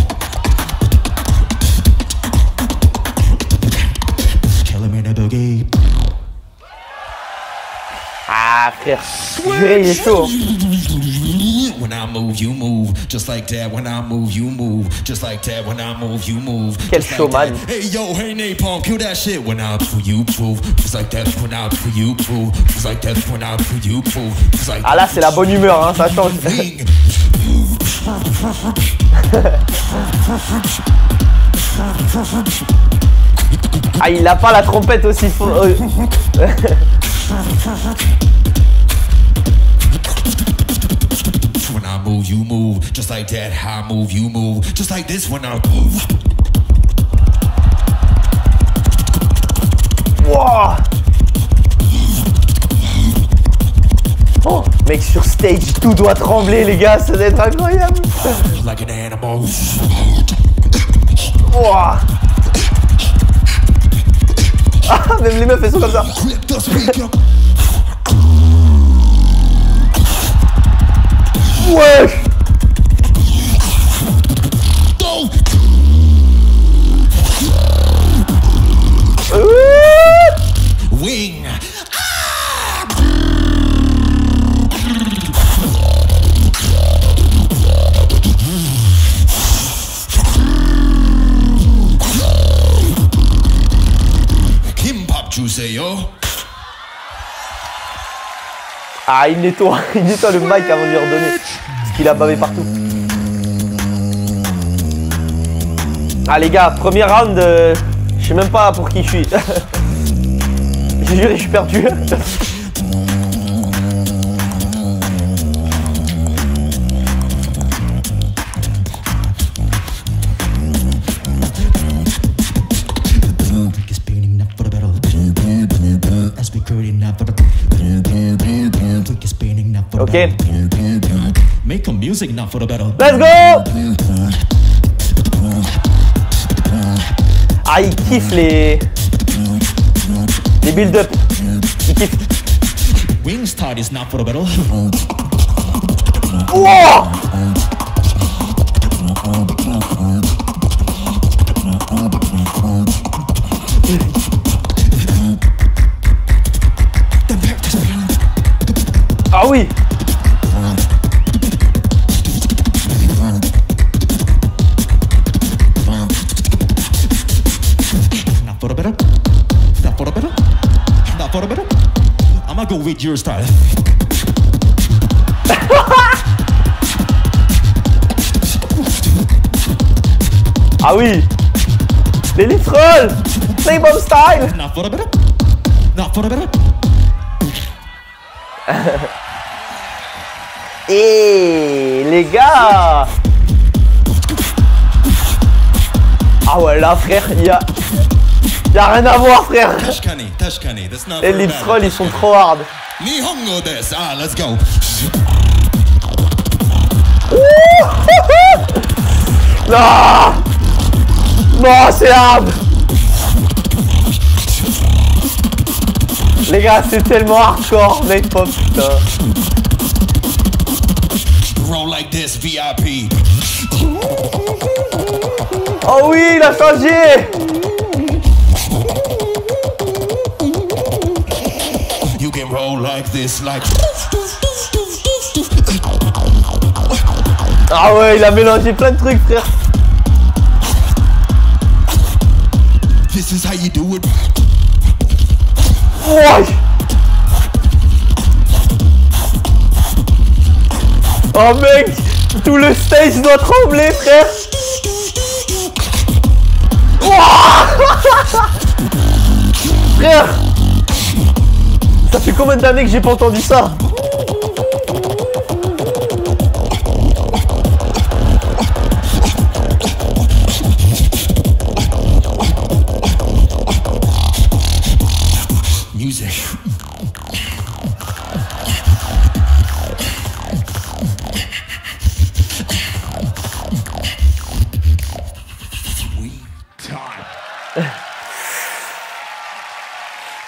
Il est chaud. When I move, you move. Just like that. When I move, you move. Just like that. When I move, you move. Quel showman. Hey yo, hey Napalm, kill that shit. When I pull you prove. Just like that. When I pull you prove. Just like that. When I pull you prove. Just like Ah là, c'est la bonne humeur, hein, ça change. *laughs* Ah, il a pas la trompette aussi fort. *laughs* you move. Just like that. How I move, you move. Just like this. When I move. Wouah Oh, mec, sur stage, tout doit trembler, les gars, ça doit être incroyable. Like an animal. Wouah Ah, même les meufs, elles sont comme ça. Wesh Ah, il nettoie, *laughs* il le mic avant de lui redonner. Parce qu'il a bavé partout. Ah, les gars, premier round, euh, je sais même pas pour qui je suis. J'ai *laughs* juré, je suis perdu. *laughs* spinning up for the Ok, battle. Make some music now for the battle. let's go Ah, il kiffe les... Les build-up. Il kiffe. Wing start is not for the battle. Wouah your style. Ah oui L'élite roll Playboy style Not for the battle. Not for. Et *laughs* les gars Ah ouais là frère, il y a... Y a rien à voir frère Les roll ils sont trop hard Nihongo desu. Ah, let's go. Non *laughs* Non c'est hard Les gars c'est tellement hardcore mec pop putain Roll like this, VIP. Oh oui il a changé like this, like. Ah ouais il a mélangé plein de trucs frère This is how you do it. Ouais. Oh mec Tout le stage doit trembler frère Ouah *laughs* Frère Ça fait combien d'années que j'ai pas entendu ça.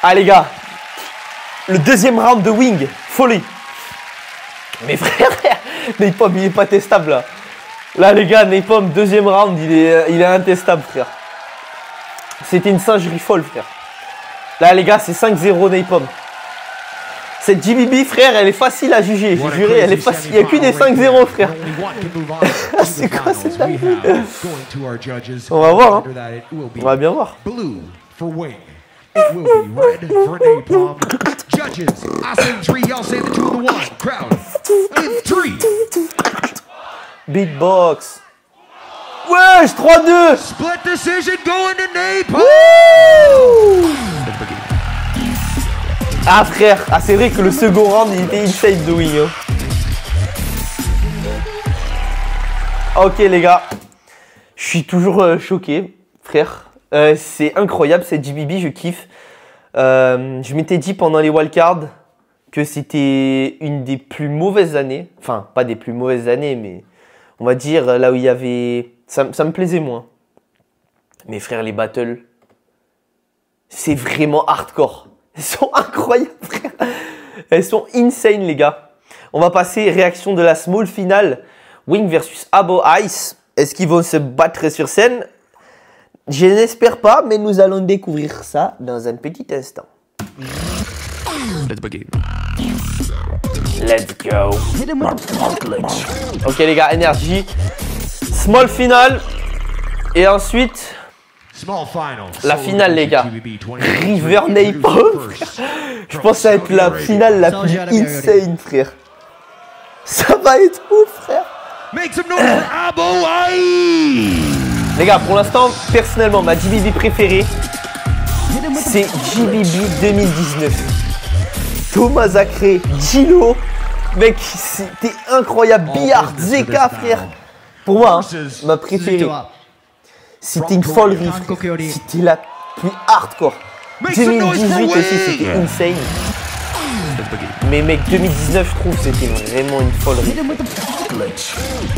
Ah les gars Le deuxième round de Wing Folie Mais frère, *laughs* Napalm, il est pas testable là. Là, les gars, Napalm, deuxième round, il est, il est intestable, frère. C'était une singerie folle, frère. Là, les gars, c'est 5-0 Napalm. Cette JBB, frère, elle est facile à juger. J'ai juré, elle est facile. Il n'y a que des 5-0, frère. *laughs* C'est quoi cette dinguerie On va voir, hein. On va bien voir. It will be red for Napalm. Judges, I say three, y'all say the two and the one. Crowd, in three. Beatbox. Wesh, 3-2 Split decision going to Napalm. Ah frère, ah c'est vrai que le second round il était inside de wing. hein. Ok les gars, je suis toujours euh, choqué, frère. Euh, c'est incroyable cette JBB, je kiffe. Euh, je m'étais dit pendant les wildcards que c'était une des plus mauvaises années. Enfin, pas des plus mauvaises années, mais on va dire là où il y avait. Ça, me plaisait moins. Mais frère, les battles, c'est vraiment hardcore. Elles sont incroyables, frère. Elles sont insane, les gars. On va passer réaction de la small finale. Wing versus Abo Ice. Est-ce qu'ils vont se battre sur scène? Je n'espère pas, mais nous allons découvrir ça dans un petit instant. Let's go. Ok les gars, énergie. Small finale. Et ensuite, Small final. La finale, les gars. GBB 20 River Napalm, je pense que ça va être la finale la plus insane, frère. Ça va être ouf, frère. Make some noise for. Les gars, pour l'instant, personnellement, ma GBB préférée, c'est GBB 2019. Thomas Zacré, Gino, mec, c'était incroyable. Billard, Zeka, frère. Pour moi, hein, ma préférée. C'était une folle riff. C'était la plus hardcore. 2018 aussi, c'était insane. Mais mec, 2019, je trouve, c'était vraiment une folerie.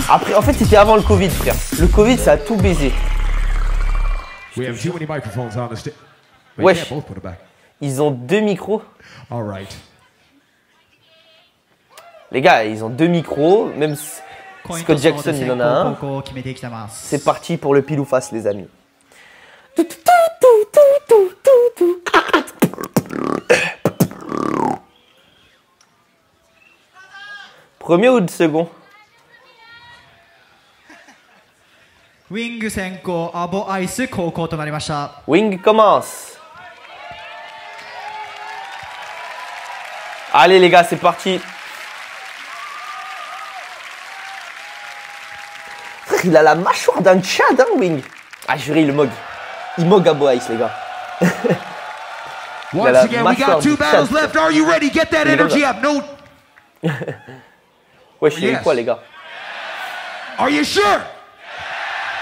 Après, en fait, c'était avant le Covid, frère. Le Covid, ça a tout baisé. Wesh. Ils ont deux micros. Les gars, ils ont deux micros, même Scott Jackson, il en a un. C'est parti pour le pile ou face, les amis. tout, tout, tout, tout, tout, tout. Premier ou second ウィング先行、アボアイス後攻となりました。 Wing commence. Allez les gars, c'est parti. Frère, Il a la mâchoire d'un tchad, hein, Wing. Ah, juré, il mog. Il mog à Boaïs, les gars. *laughs* Once la again, we mâchoire got two du battles chat. left. Are you ready? Get that Il est comme energy ça. up. No. *laughs* Ouais, je Yes. quoi, les gars. Are you sure?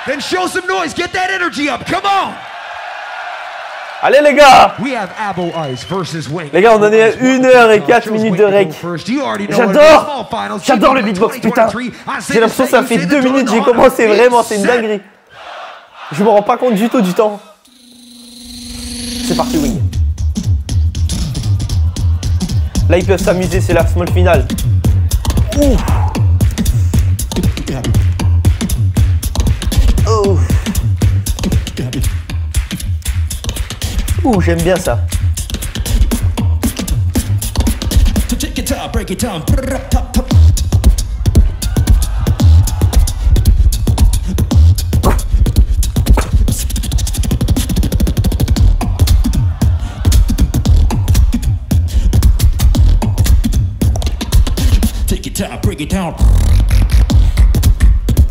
Then show some noise. Get that energy up. Come on. Allez, les gars. Les gars, on en est à Abo Ice, une welcome heure et to quatre Chose minutes Wing de rec. J'adore J'adore le beatbox, putain 2023. I say J'ai l'impression que ça fait same, deux you say the minutes, j'ai commencé vraiment, c'est une dinguerie. Je me rends pas compte du tout du temps. C'est parti, Wing. Là, ils peuvent s'amuser, c'est la small finale. Oh. Ouh, j'aime bien ça. Break it down.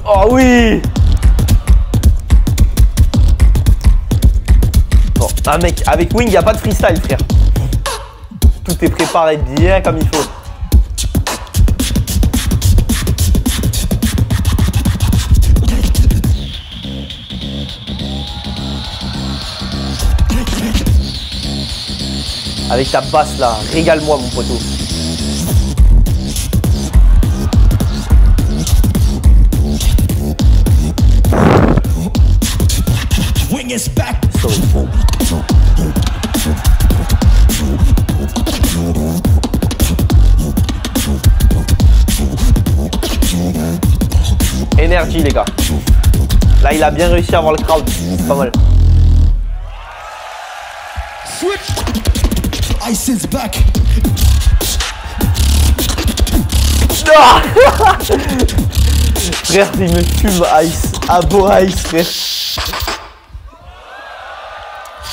Oh oui Bon, un mec, avec Wing, y a pas de freestyle, frère. Tout est préparé bien comme il faut. Avec ta basse là, régale-moi mon poteau. Is back. G, les gars. Là, il a bien réussi à avoir le crowd. Pas mal. Switch. Ice is back. *laughs* Frère, il me fume Ice. Abo Ice, frère.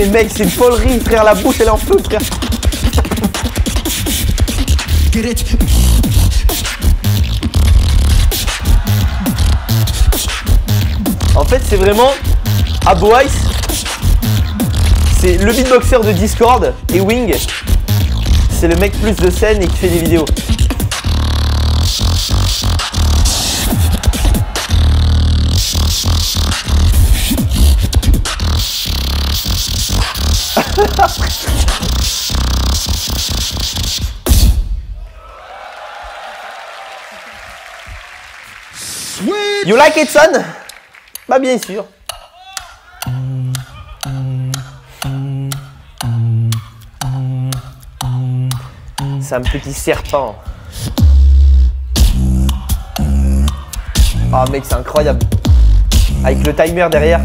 Mais mec, c'est une folerie, frère. La bouche, elle est en feu, frère. En fait, c'est vraiment Abo Ice. C'est le beatboxer de Discord et Wing. C'est le mec plus de scène et qui fait des vidéos. You like it, son? Bah bien sûr. C'est un petit serpent. Ah mec, c'est incroyable. Avec le timer derrière.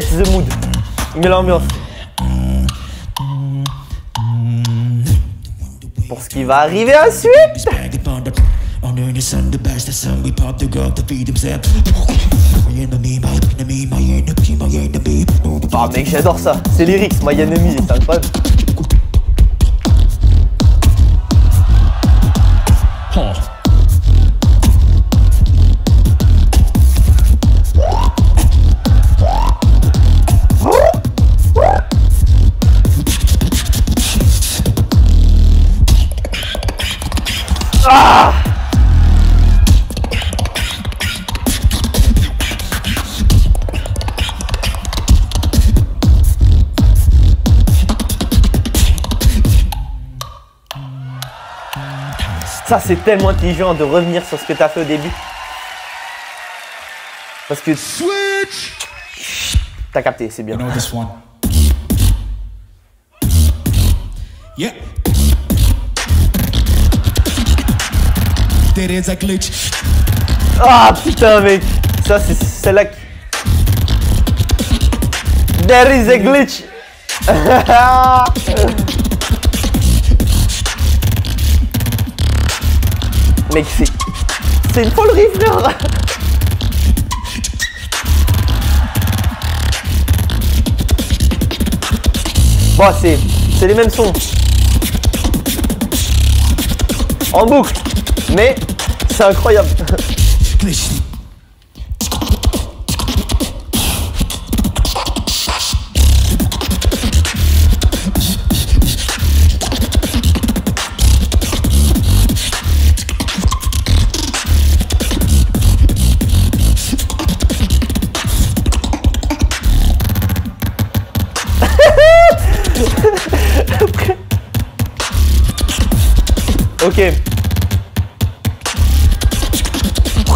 Set the mood. Il met l'ambiance. Pour ce qui va arriver ensuite. Ah mec, j'adore ça. C'est lyrics, My Enemy, c'est incroyable. Ça, c'est tellement intelligent de revenir sur ce que t'as fait au début. Parce que Switch. t'as capté, c'est bien. You know this one. Yeah. There is a glitch. Ah putain mec Ça c'est celle-là qui... There is a glitch *laughs* Mec c'est... C'est une folerie frère. Bon c'est... C'est les mêmes sons. En boucle Mais c'est incroyable *laughs*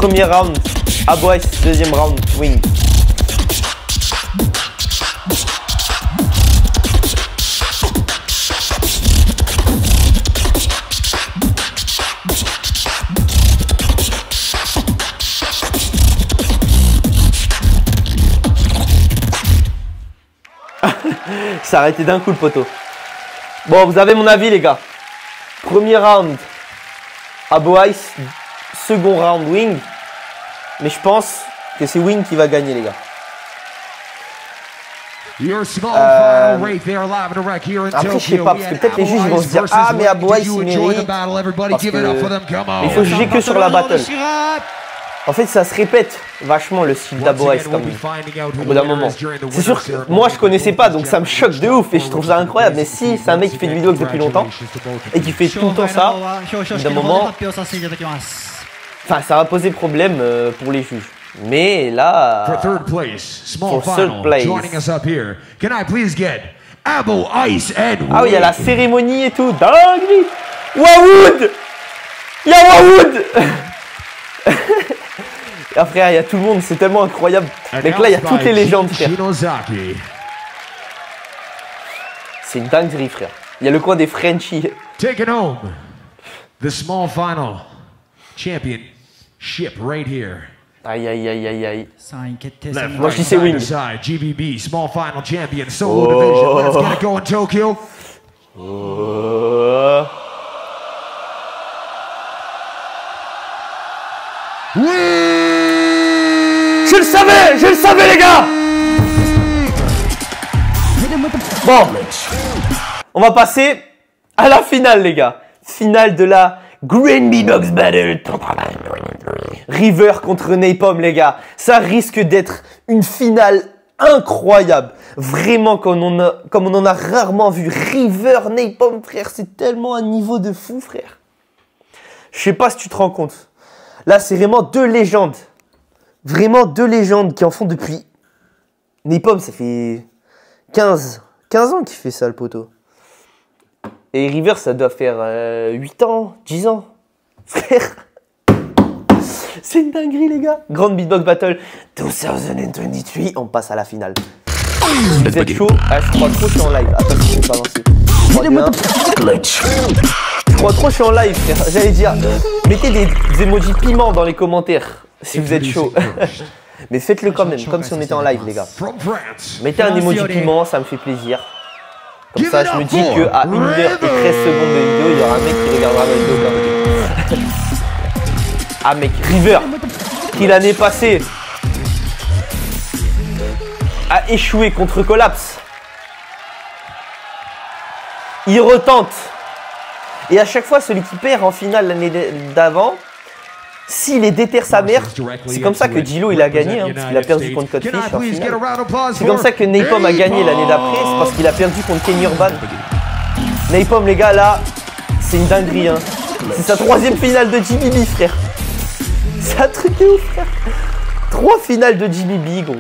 Premier round, Abois, deuxième round, Wing. *laughs* Ça a arrêté d'un coup le poteau. Bon, vous avez mon avis les gars. Premier round, Abo Ice second round Wing. Mais je pense que c'est Wing qui va gagner, les gars. Euh, après, je sais pas, parce que peut-être les juges vont se dire Ah, mais Abouais, il mérite. Il faut juger que sur la battle. En fait, ça se répète vachement le style d'Aborais comme au bout d'un moment. C'est sûr que moi je connaissais pas, donc ça me choque de ouf et je trouve ça incroyable. Mais si c'est un mec qui fait du vidéo depuis longtemps et qui fait tout le temps ça, d'un moment enfin ça va poser problème euh, pour les juges. Mais For là, third place, small For third final, place. joining us up here. Can I please get Abo Ice and ah oui, il y a la cérémonie et tout. Dingue Wawood Il y a Wawood *laughs* Ah frère, il y a tout le monde, c'est tellement incroyable. Mec là, il y a toutes les légendes frère. C'est une dinguerie frère. Il y a le coin des Frenchies. Taking home the small final Ship right here. Aïe, aïe, aïe, aïe, aïe. Left, Side, GBB, small final champion, solo division. Let's get it going, Tokyo. Oh. Oui Je le savais, je le savais, les gars Bon, on va passer à la finale, les gars. Finale de la Green Box Battle. River contre Napalm les gars. Ça risque d'être une finale incroyable. Vraiment comme on, a, en a rarement vu. River, Napalm frère, c'est tellement un niveau de fou frère. Je sais pas si tu te rends compte. Là c'est vraiment deux légendes. Vraiment deux légendes qui en font depuis... Napalm ça fait 15, 15 ans qu'il fait ça le poteau. Et River, ça doit faire euh, 8 ans, 10 ans. *laughs* Frère, c'est une dinguerie, les gars. Grande Beatbox Battle 2023. On passe à la finale. Vous êtes chaud? Ah, je crois trop, je suis en live. Attends, je vais pas lancer. 3, 2, 1. Je crois trop, je suis en live, frère. J'allais dire, mettez des, des emojis piment dans les commentaires si vous êtes chaud. *laughs* Mais faites-le quand même, comme si on était en live, les gars. Mettez un emoji piment, ça me fait plaisir. Comme ça, je me dis qu'à 1h et 13 secondes de vidéo, il y aura un mec qui regardera ma vidéo comme Ah mec, River, qui l'année passée a échoué contre Collapse. Il retente. Et à chaque fois, celui qui perd en finale l'année d'avant, s'il est déterre sa mère, c'est comme ça que Gilo il a gagné, hein, parce qu'il a perdu contre Codfish. C'est comme ça que Napom a gagné l'année d'après, c'est parce qu'il a perdu contre Kenny Urban. Napalm les gars là, c'est une dinguerie hein. C'est sa troisième finale de GBB frère. C'est un truc de ouf frère. Trois finales de GBB gros.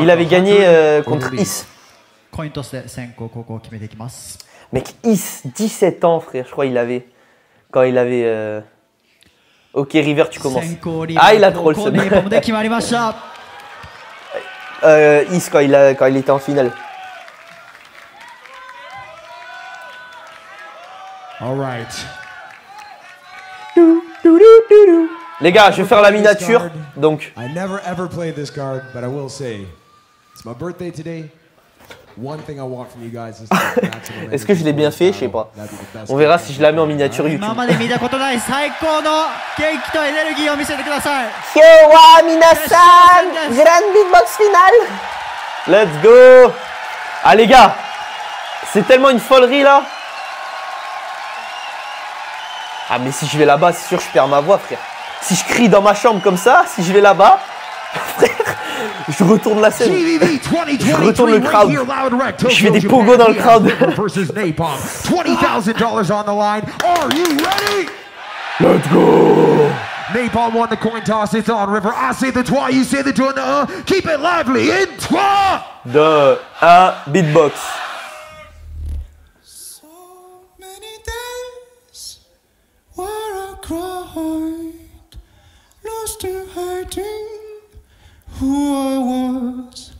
Il avait gagné euh, contre Is. Mec, Is, 17 ans frère, je crois il avait il avait. Euh, ok, River, tu commences. Ah, il a trop le *laughs* euh, il, a, quand il était en finale. Les gars, je vais faire la miniature, donc. I never ever this card, but I will say, it's my birthday. *laughs* Est-ce que je l'ai bien fait? Je sais pas. On verra si je la mets en miniature YouTube. Minasan Grand beatbox finale Let's go. Ah les gars C'est tellement une folerie là. Ah mais si je vais là-bas, c'est sûr que je perds ma voix frère. Si je crie dans ma chambre comme ça, si je vais là-bas, *laughs* frère, je retourne la scène. Je retourne le 2023 crowd. right here, loud and direct. Je fais des pogos dans le crowd. River versus Napalm. $20,000 on the line. Are you ready? Let's go Napalm won the coin toss. It's on River. I say the trois, you say the two, and the uh. Keep it lively in trois. 2, 1, beatbox. So many days where I cried, lost in hiding who I was.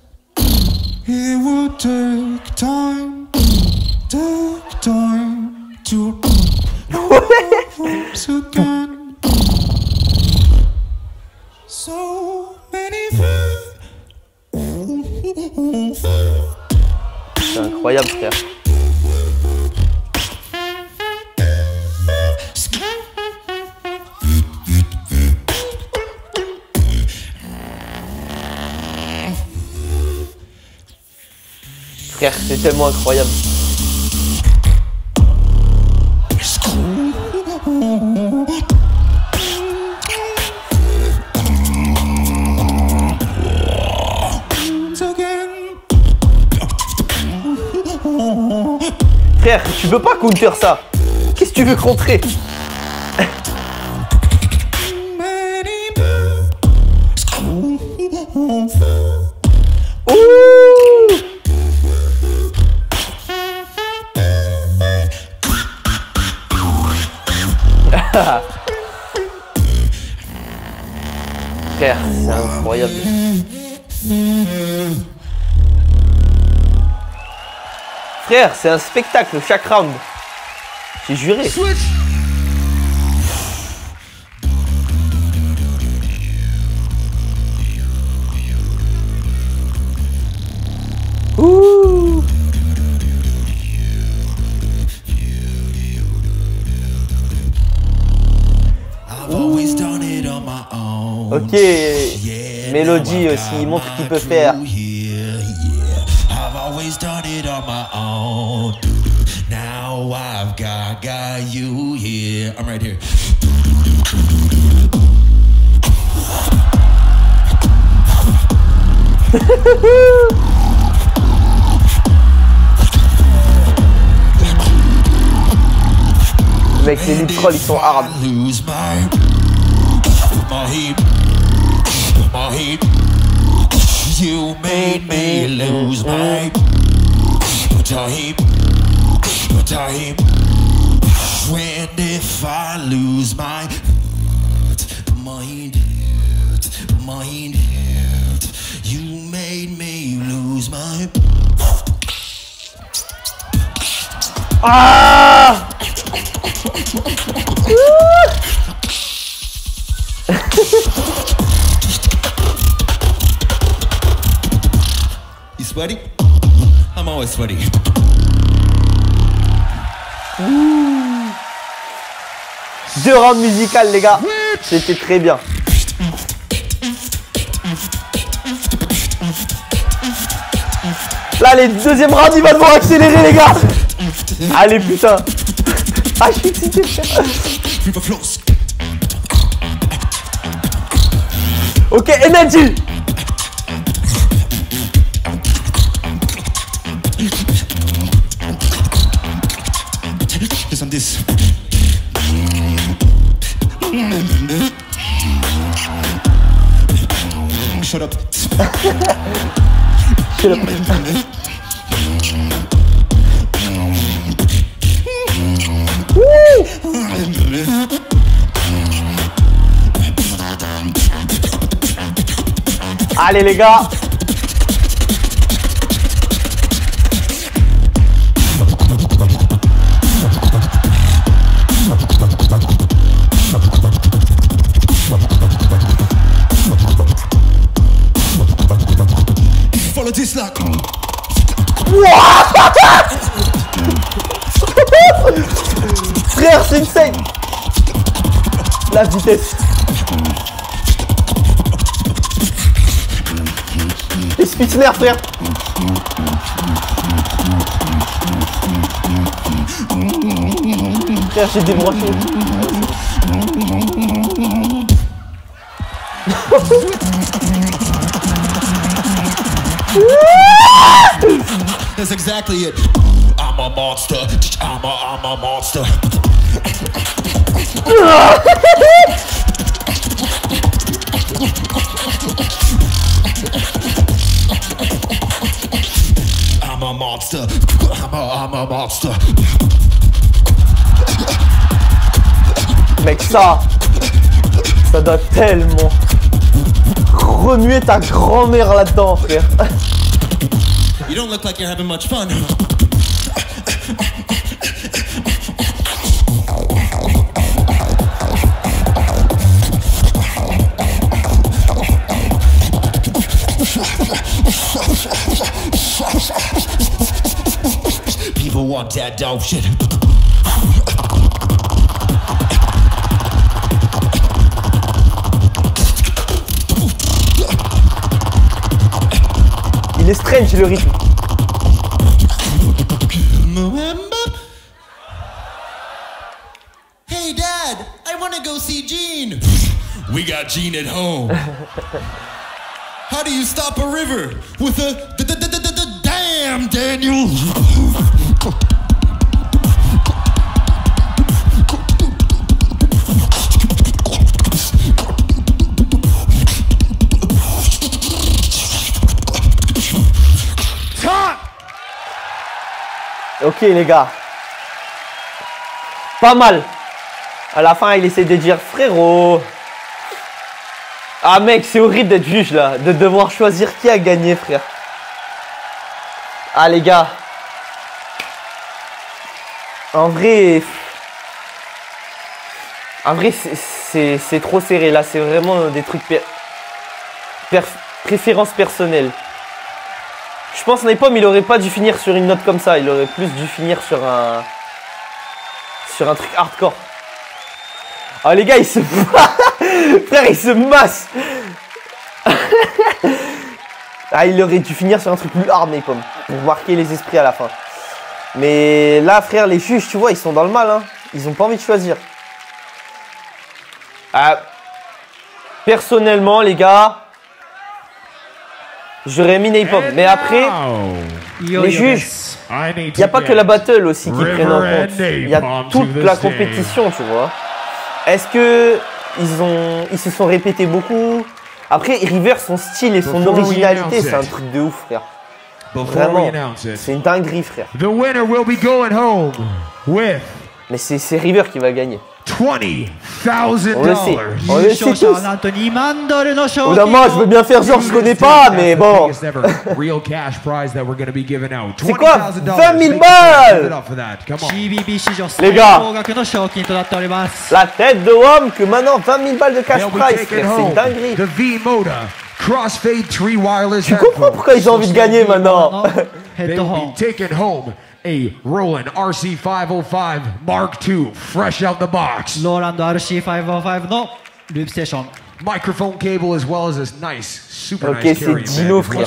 It would take time, take time to once *laughs* again. So many C'est incroyable frère. Frère, c'est tellement incroyable. Frère, tu peux pas counter ça? Qu'est-ce que tu veux contrer? Frère, c'est un spectacle chaque round. J'ai juré. Switch. Ouh. Ok, Mélodie aussi, il montre my qu'il peut faire. On my own. Now I've got, got you here. I'm right here. Mec, les lip ils sont hard. I lose my my heat, my heat. You made me lose my my heat. When if I lose my mind, mind, you made me lose my. Ah *laughs* You sweaty? I'm always sweaty. Deux rounds musicales les gars. C'était très bien. Là les deuxième round il va devoir accélérer les gars. Allez putain. Ah je suis excité. Ok energy. Allez les gars. C'est. La vitesse. Les Spitzner frère. Frère j'ai débranché. That's exactly it. I'm a monster. I'm a, I'm a monster. I'm a monster. I'm a, I'm a monster. Mec ça. Ça doit tellement remuer ta grand-mère là-dedans frère. You don't look like you're having much fun. want that dope shit. Il est strange le rythme. Hey dad, I want to go see Gene. We got Gene at home. How do you stop a river with a damn Daniel? Ok les gars. Pas mal. À la fin, il essaie de dire frérot. Ah mec, c'est horrible d'être juge là, de devoir choisir qui a gagné frère. Ah les gars. En vrai. En vrai, c'est- trop serré là, c'est vraiment des trucs per- per- préférences personnelles. Je pense Napalm il aurait pas dû finir sur une note comme ça, il aurait plus dû finir sur un sur un truc hardcore. Ah les gars, ils se *laughs* frère, ils se massent. *laughs* ah, il aurait dû finir sur un truc plus hard Napalm pour marquer les esprits à la fin. Mais là, frère, les juges, tu vois, ils sont dans le mal hein. Ils ont pas envie de choisir. Ah, personnellement, les gars, j'aurais mis Napalm. Mais après, les juges, il n'y a pas que la battle aussi qui prennent en compte. Il y a toute la compétition, tu vois. Est-ce que ils ont, ils se sont répétés beaucoup? Après, River, son style et son originalité, c'est un truc de ouf, frère. Vraiment, c'est une dinguerie, frère. the winner will be going home with Mais c'est River qui va gagner. 20,000 dollars. On le sait tous. D'un moment, je veux bien faire genre je connais pas, mais bon. C'est quoi? 20 000 balles! Les gars, la tête de homme que maintenant 20 000 balles de cash prize, c'est dinguerie. Crossfade 3 wireless tu comprends pourquoi ils ont envie de gagner maintenant? a Roland RC505 Mark II, fresh out the box. Roland RC505 non, lui session. Microphone cable as well as this nice, super ok, c'est Dino frère.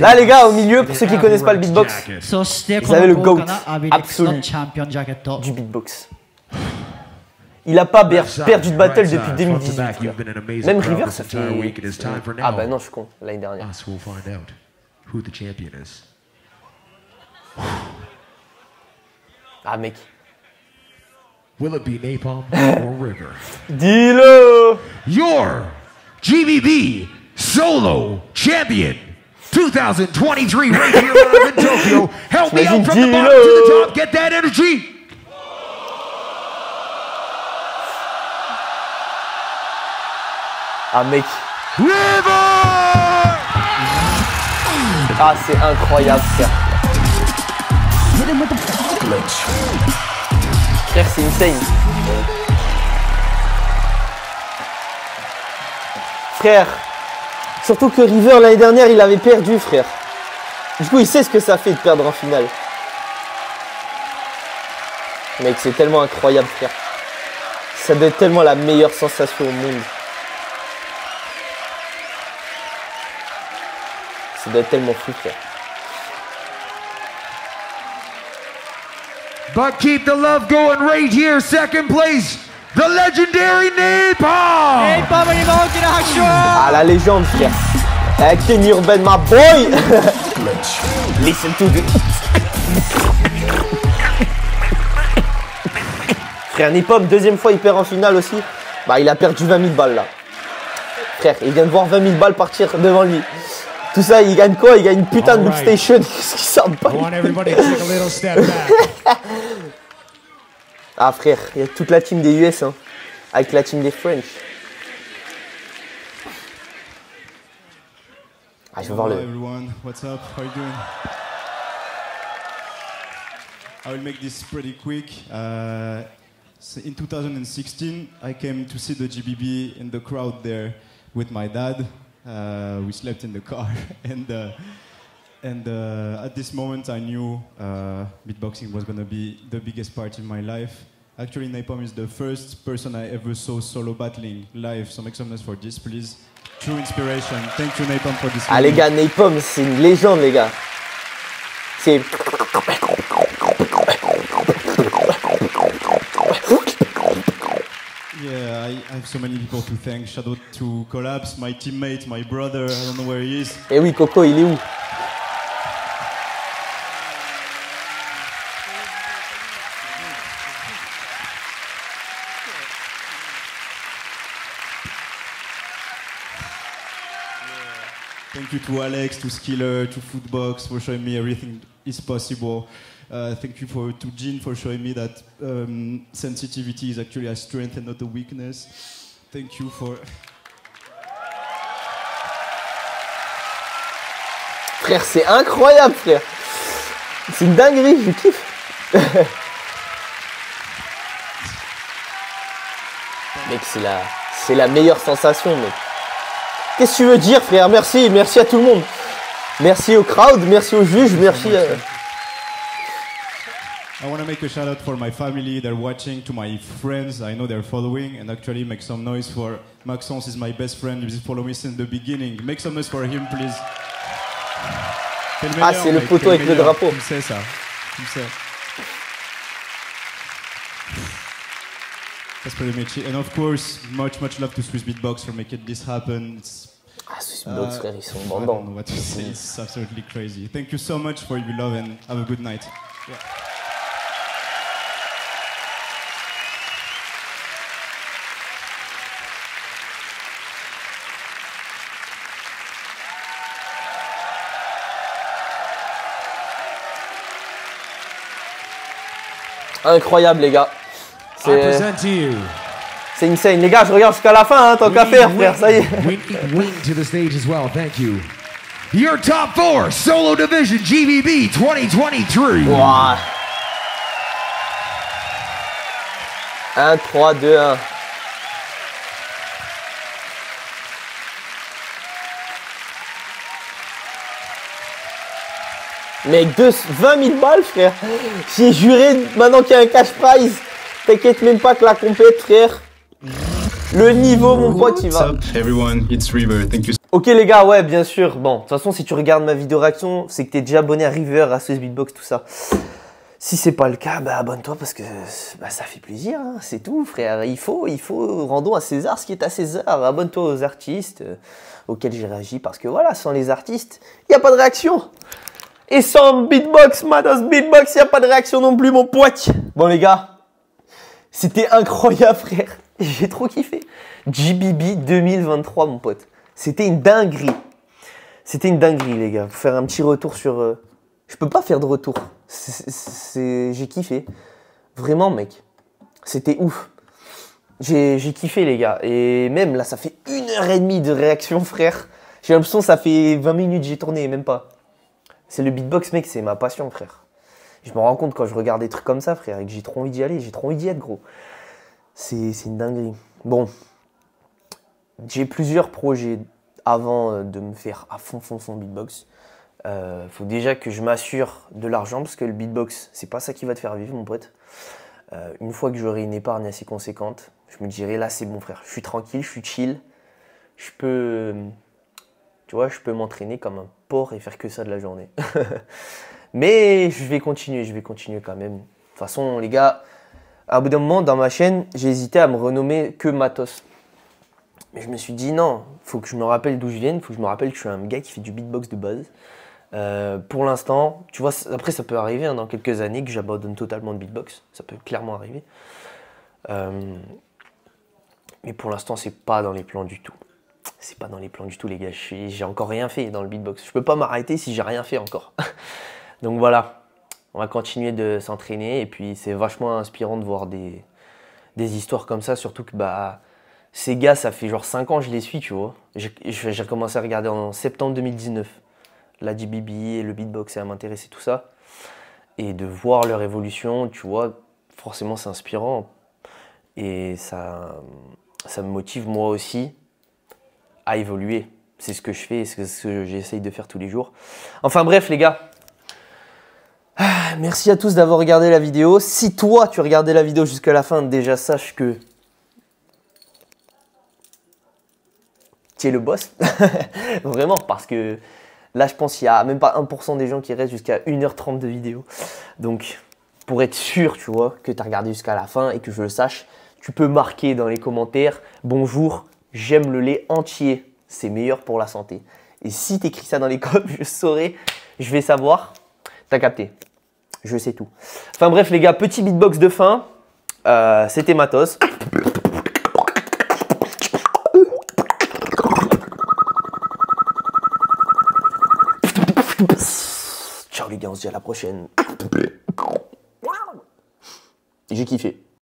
Là, les gars, au milieu, pour ceux qui connaissent pas le beatbox, vous avez le GOAT absolu du beatbox. Il n'a pas perdu de battle depuis 2018. Même River, ça fait. Ah bah non, je suis con, l'année dernière. Ah mec. Will it be Napalm *laughs* or River? Dis-le Your GBB solo champion 2023 right here live in *laughs* Tokyo. Help me out from the bottom to the top. Get that energy. Ah mec. River! Ah c'est incroyable frère. Frère c'est insane. Frère. Surtout que River l'année dernière il avait perdu frère. Du coup il sait ce que ça fait de perdre en finale. Mec c'est tellement incroyable frère. Ça doit être tellement la meilleure sensation au monde. Ça doit être tellement fou frère. But keep the love going right here. Second place, the legendary Napalm. Napalm. Ah, la légende, frère. Eh, hey, Urban, my boy. *laughs* Listen to this. frère, Napalm, deuxième fois, il perd en finale aussi. Bah, il a perdu 20 000 balles, là. Frère, il vient de voir 20 000 balles partir devant lui. Tout ça, il gagne quoi? Il gagne une putain de loop station. *laughs* Qu'est-ce qui sort pas. Ah frère, il y a toute la team des US hein, avec la team des French. Ah, je vais voir le. everyone, what's up? How you doing? I will make this pretty quick. Uh, in 2016, I came to see the GBB in the crowd there with my dad. Uh, we slept in the car, *laughs* and uh, and uh, at this moment, I knew uh, beatboxing was gonna be the biggest part in my life. Actually, Napalm is the first person I ever saw solo battling live. So make some noise for this, please. True inspiration. Thank you, Napalm, for this. Ah les gars, Napalm, c'est une légende les gars. C'est. I, I have so many people to thank. Shout out to Collapse, my teammate, my brother. I don't know where he is. Eh oui, Coco, il est où Thank you to Alex, to Skiller, to Foodbox for showing me everything is possible. Uh, thank you for to Jean for showing me that um, sensitivity is actually a strength and not a weakness. Thank you for. Frère, c'est incroyable, frère. C'est une dinguerie, je kiffe. *laughs* mec, c'est la, c'est la meilleure sensation, mec. Qu'est-ce que tu veux dire, frère? Merci, merci à tout le monde. Merci au crowd, merci aux juges, merci à... I want to make a shout out for my family. They're watching. To my friends, I know they're following, and actually make some noise for Maxence. Is my best friend. He's followed me since the beginning. Make some noise for him, please. Ah, c'est le mec, poteau avec le drapeau. Tu le sais ça. Tu le sais. That's pretty much it. And of course, much, much love to Swiss Beatbox for making this happen. It's, Ah, Swiss Beatbox, uh, frère, ils sont I don't bandants. know what to say. It's absolutely crazy. Thank you so much for your love and have a good night. Incroyable, les gars. C'est c'est insane. Les gars, je regarde jusqu'à la fin, hein, tant qu'à faire, frère, ça y est. Your top four solo division GBB 2023. Ouah. 1, 3, 2, 1. Mec, deux- 20 000 balles, frère. J'ai juré maintenant qu'il y a un cash prize. T'inquiète même pas que la compète, frère. Le niveau, mon pote, il va. everyone? It's River. Thank you Ok les gars, ouais, bien sûr. Bon, de toute façon, si tu regardes ma vidéo réaction, c'est que t'es déjà abonné à River, à Swiss Beatbox, tout ça. Si c'est pas le cas, bah abonne-toi parce que bah, ça fait plaisir, hein, c'est tout, frère. Il faut, il faut, rendons à César ce qui est à César. Abonne-toi aux artistes euh, auxquels j'ai réagi parce que voilà, sans les artistes, il n'y a pas de réaction. Et sans Beatbox, Matos Beatbox, il a pas de réaction non plus, mon pote. Bon les gars, c'était incroyable, frère. *laughs* J'ai trop kiffé. GBB 2023, mon pote. C'était une dinguerie. C'était une dinguerie, les gars. Faire un petit retour sur. euh, Je peux pas faire de retour. J'ai kiffé. Vraiment, mec. C'était ouf. J'ai kiffé, les gars. Et même là, ça fait une heure et demie de réaction, frère. J'ai l'impression que ça fait 20 minutes j'ai tourné, même pas. C'est le beatbox, mec, c'est ma passion, frère. Je me rends compte quand je regarde des trucs comme ça, frère, et que j'ai trop envie d'y aller. J'ai trop envie d'y être, gros. C'est une dinguerie. Bon, j'ai plusieurs projets avant euh, de me faire à fond, fond, fond beatbox. Euh, faut déjà que je m'assure de l'argent parce que le beatbox, c'est pas ça qui va te faire vivre, mon pote. Euh, une fois que j'aurai une épargne assez conséquente, je me dirai là, c'est bon, frère. Je suis tranquille, je suis chill. Je peux, tu vois, je peux m'entraîner comme un porc et faire que ça de la journée. *laughs* Mais je vais continuer, je vais continuer quand même. De toute façon, les gars, à bout d'un moment, dans ma chaîne, j'ai hésité à me renommer que Matos. Mais je me suis dit non, faut que je me rappelle d'où je viens, faut que je me rappelle que je suis un gars qui fait du beatbox de base. Euh, pour l'instant, tu vois, après ça peut arriver hein, dans quelques années que j'abandonne totalement le beatbox, ça peut clairement arriver. Euh, mais pour l'instant, c'est pas dans les plans du tout. C'est pas dans les plans du tout, les gars. J'ai encore rien fait dans le beatbox. Je peux pas m'arrêter si j'ai rien fait encore. *laughs* Donc voilà, on va continuer de s'entraîner et puis c'est vachement inspirant de voir des, des histoires comme ça, surtout que bah ces gars, ça fait genre 5 ans que je les suis, tu vois. J'ai commencé à regarder en septembre 2019 la DBB et le beatbox et à m'intéresser tout ça. Et de voir leur évolution, tu vois, forcément c'est inspirant. Et ça, ça me motive moi aussi évoluer. C'est ce que je fais, ce que j'essaye de faire tous les jours. Enfin bref les gars, Ah, merci à tous d'avoir regardé la vidéo. Si toi tu regardé la vidéo jusqu'à la fin, déjà sache que tu es le boss. *laughs* Vraiment, parce que là, je pense qu'il n'y a même pas 1% des gens qui restent jusqu'à 1h30 de vidéo. Donc, pour être sûr, tu vois, que tu as regardé jusqu'à la fin et que je le sache, Tu peux marquer dans les commentaires Bonjour, j'aime le lait entier, c'est meilleur pour la santé. Et si tu ça dans les *laughs* coms, je saurai, je vais savoir. T'as capté. Je sais tout. Enfin bref, les gars, petit beatbox de fin. Euh, C'était matos. Ciao les gars, on se dit à la prochaine. J'ai kiffé.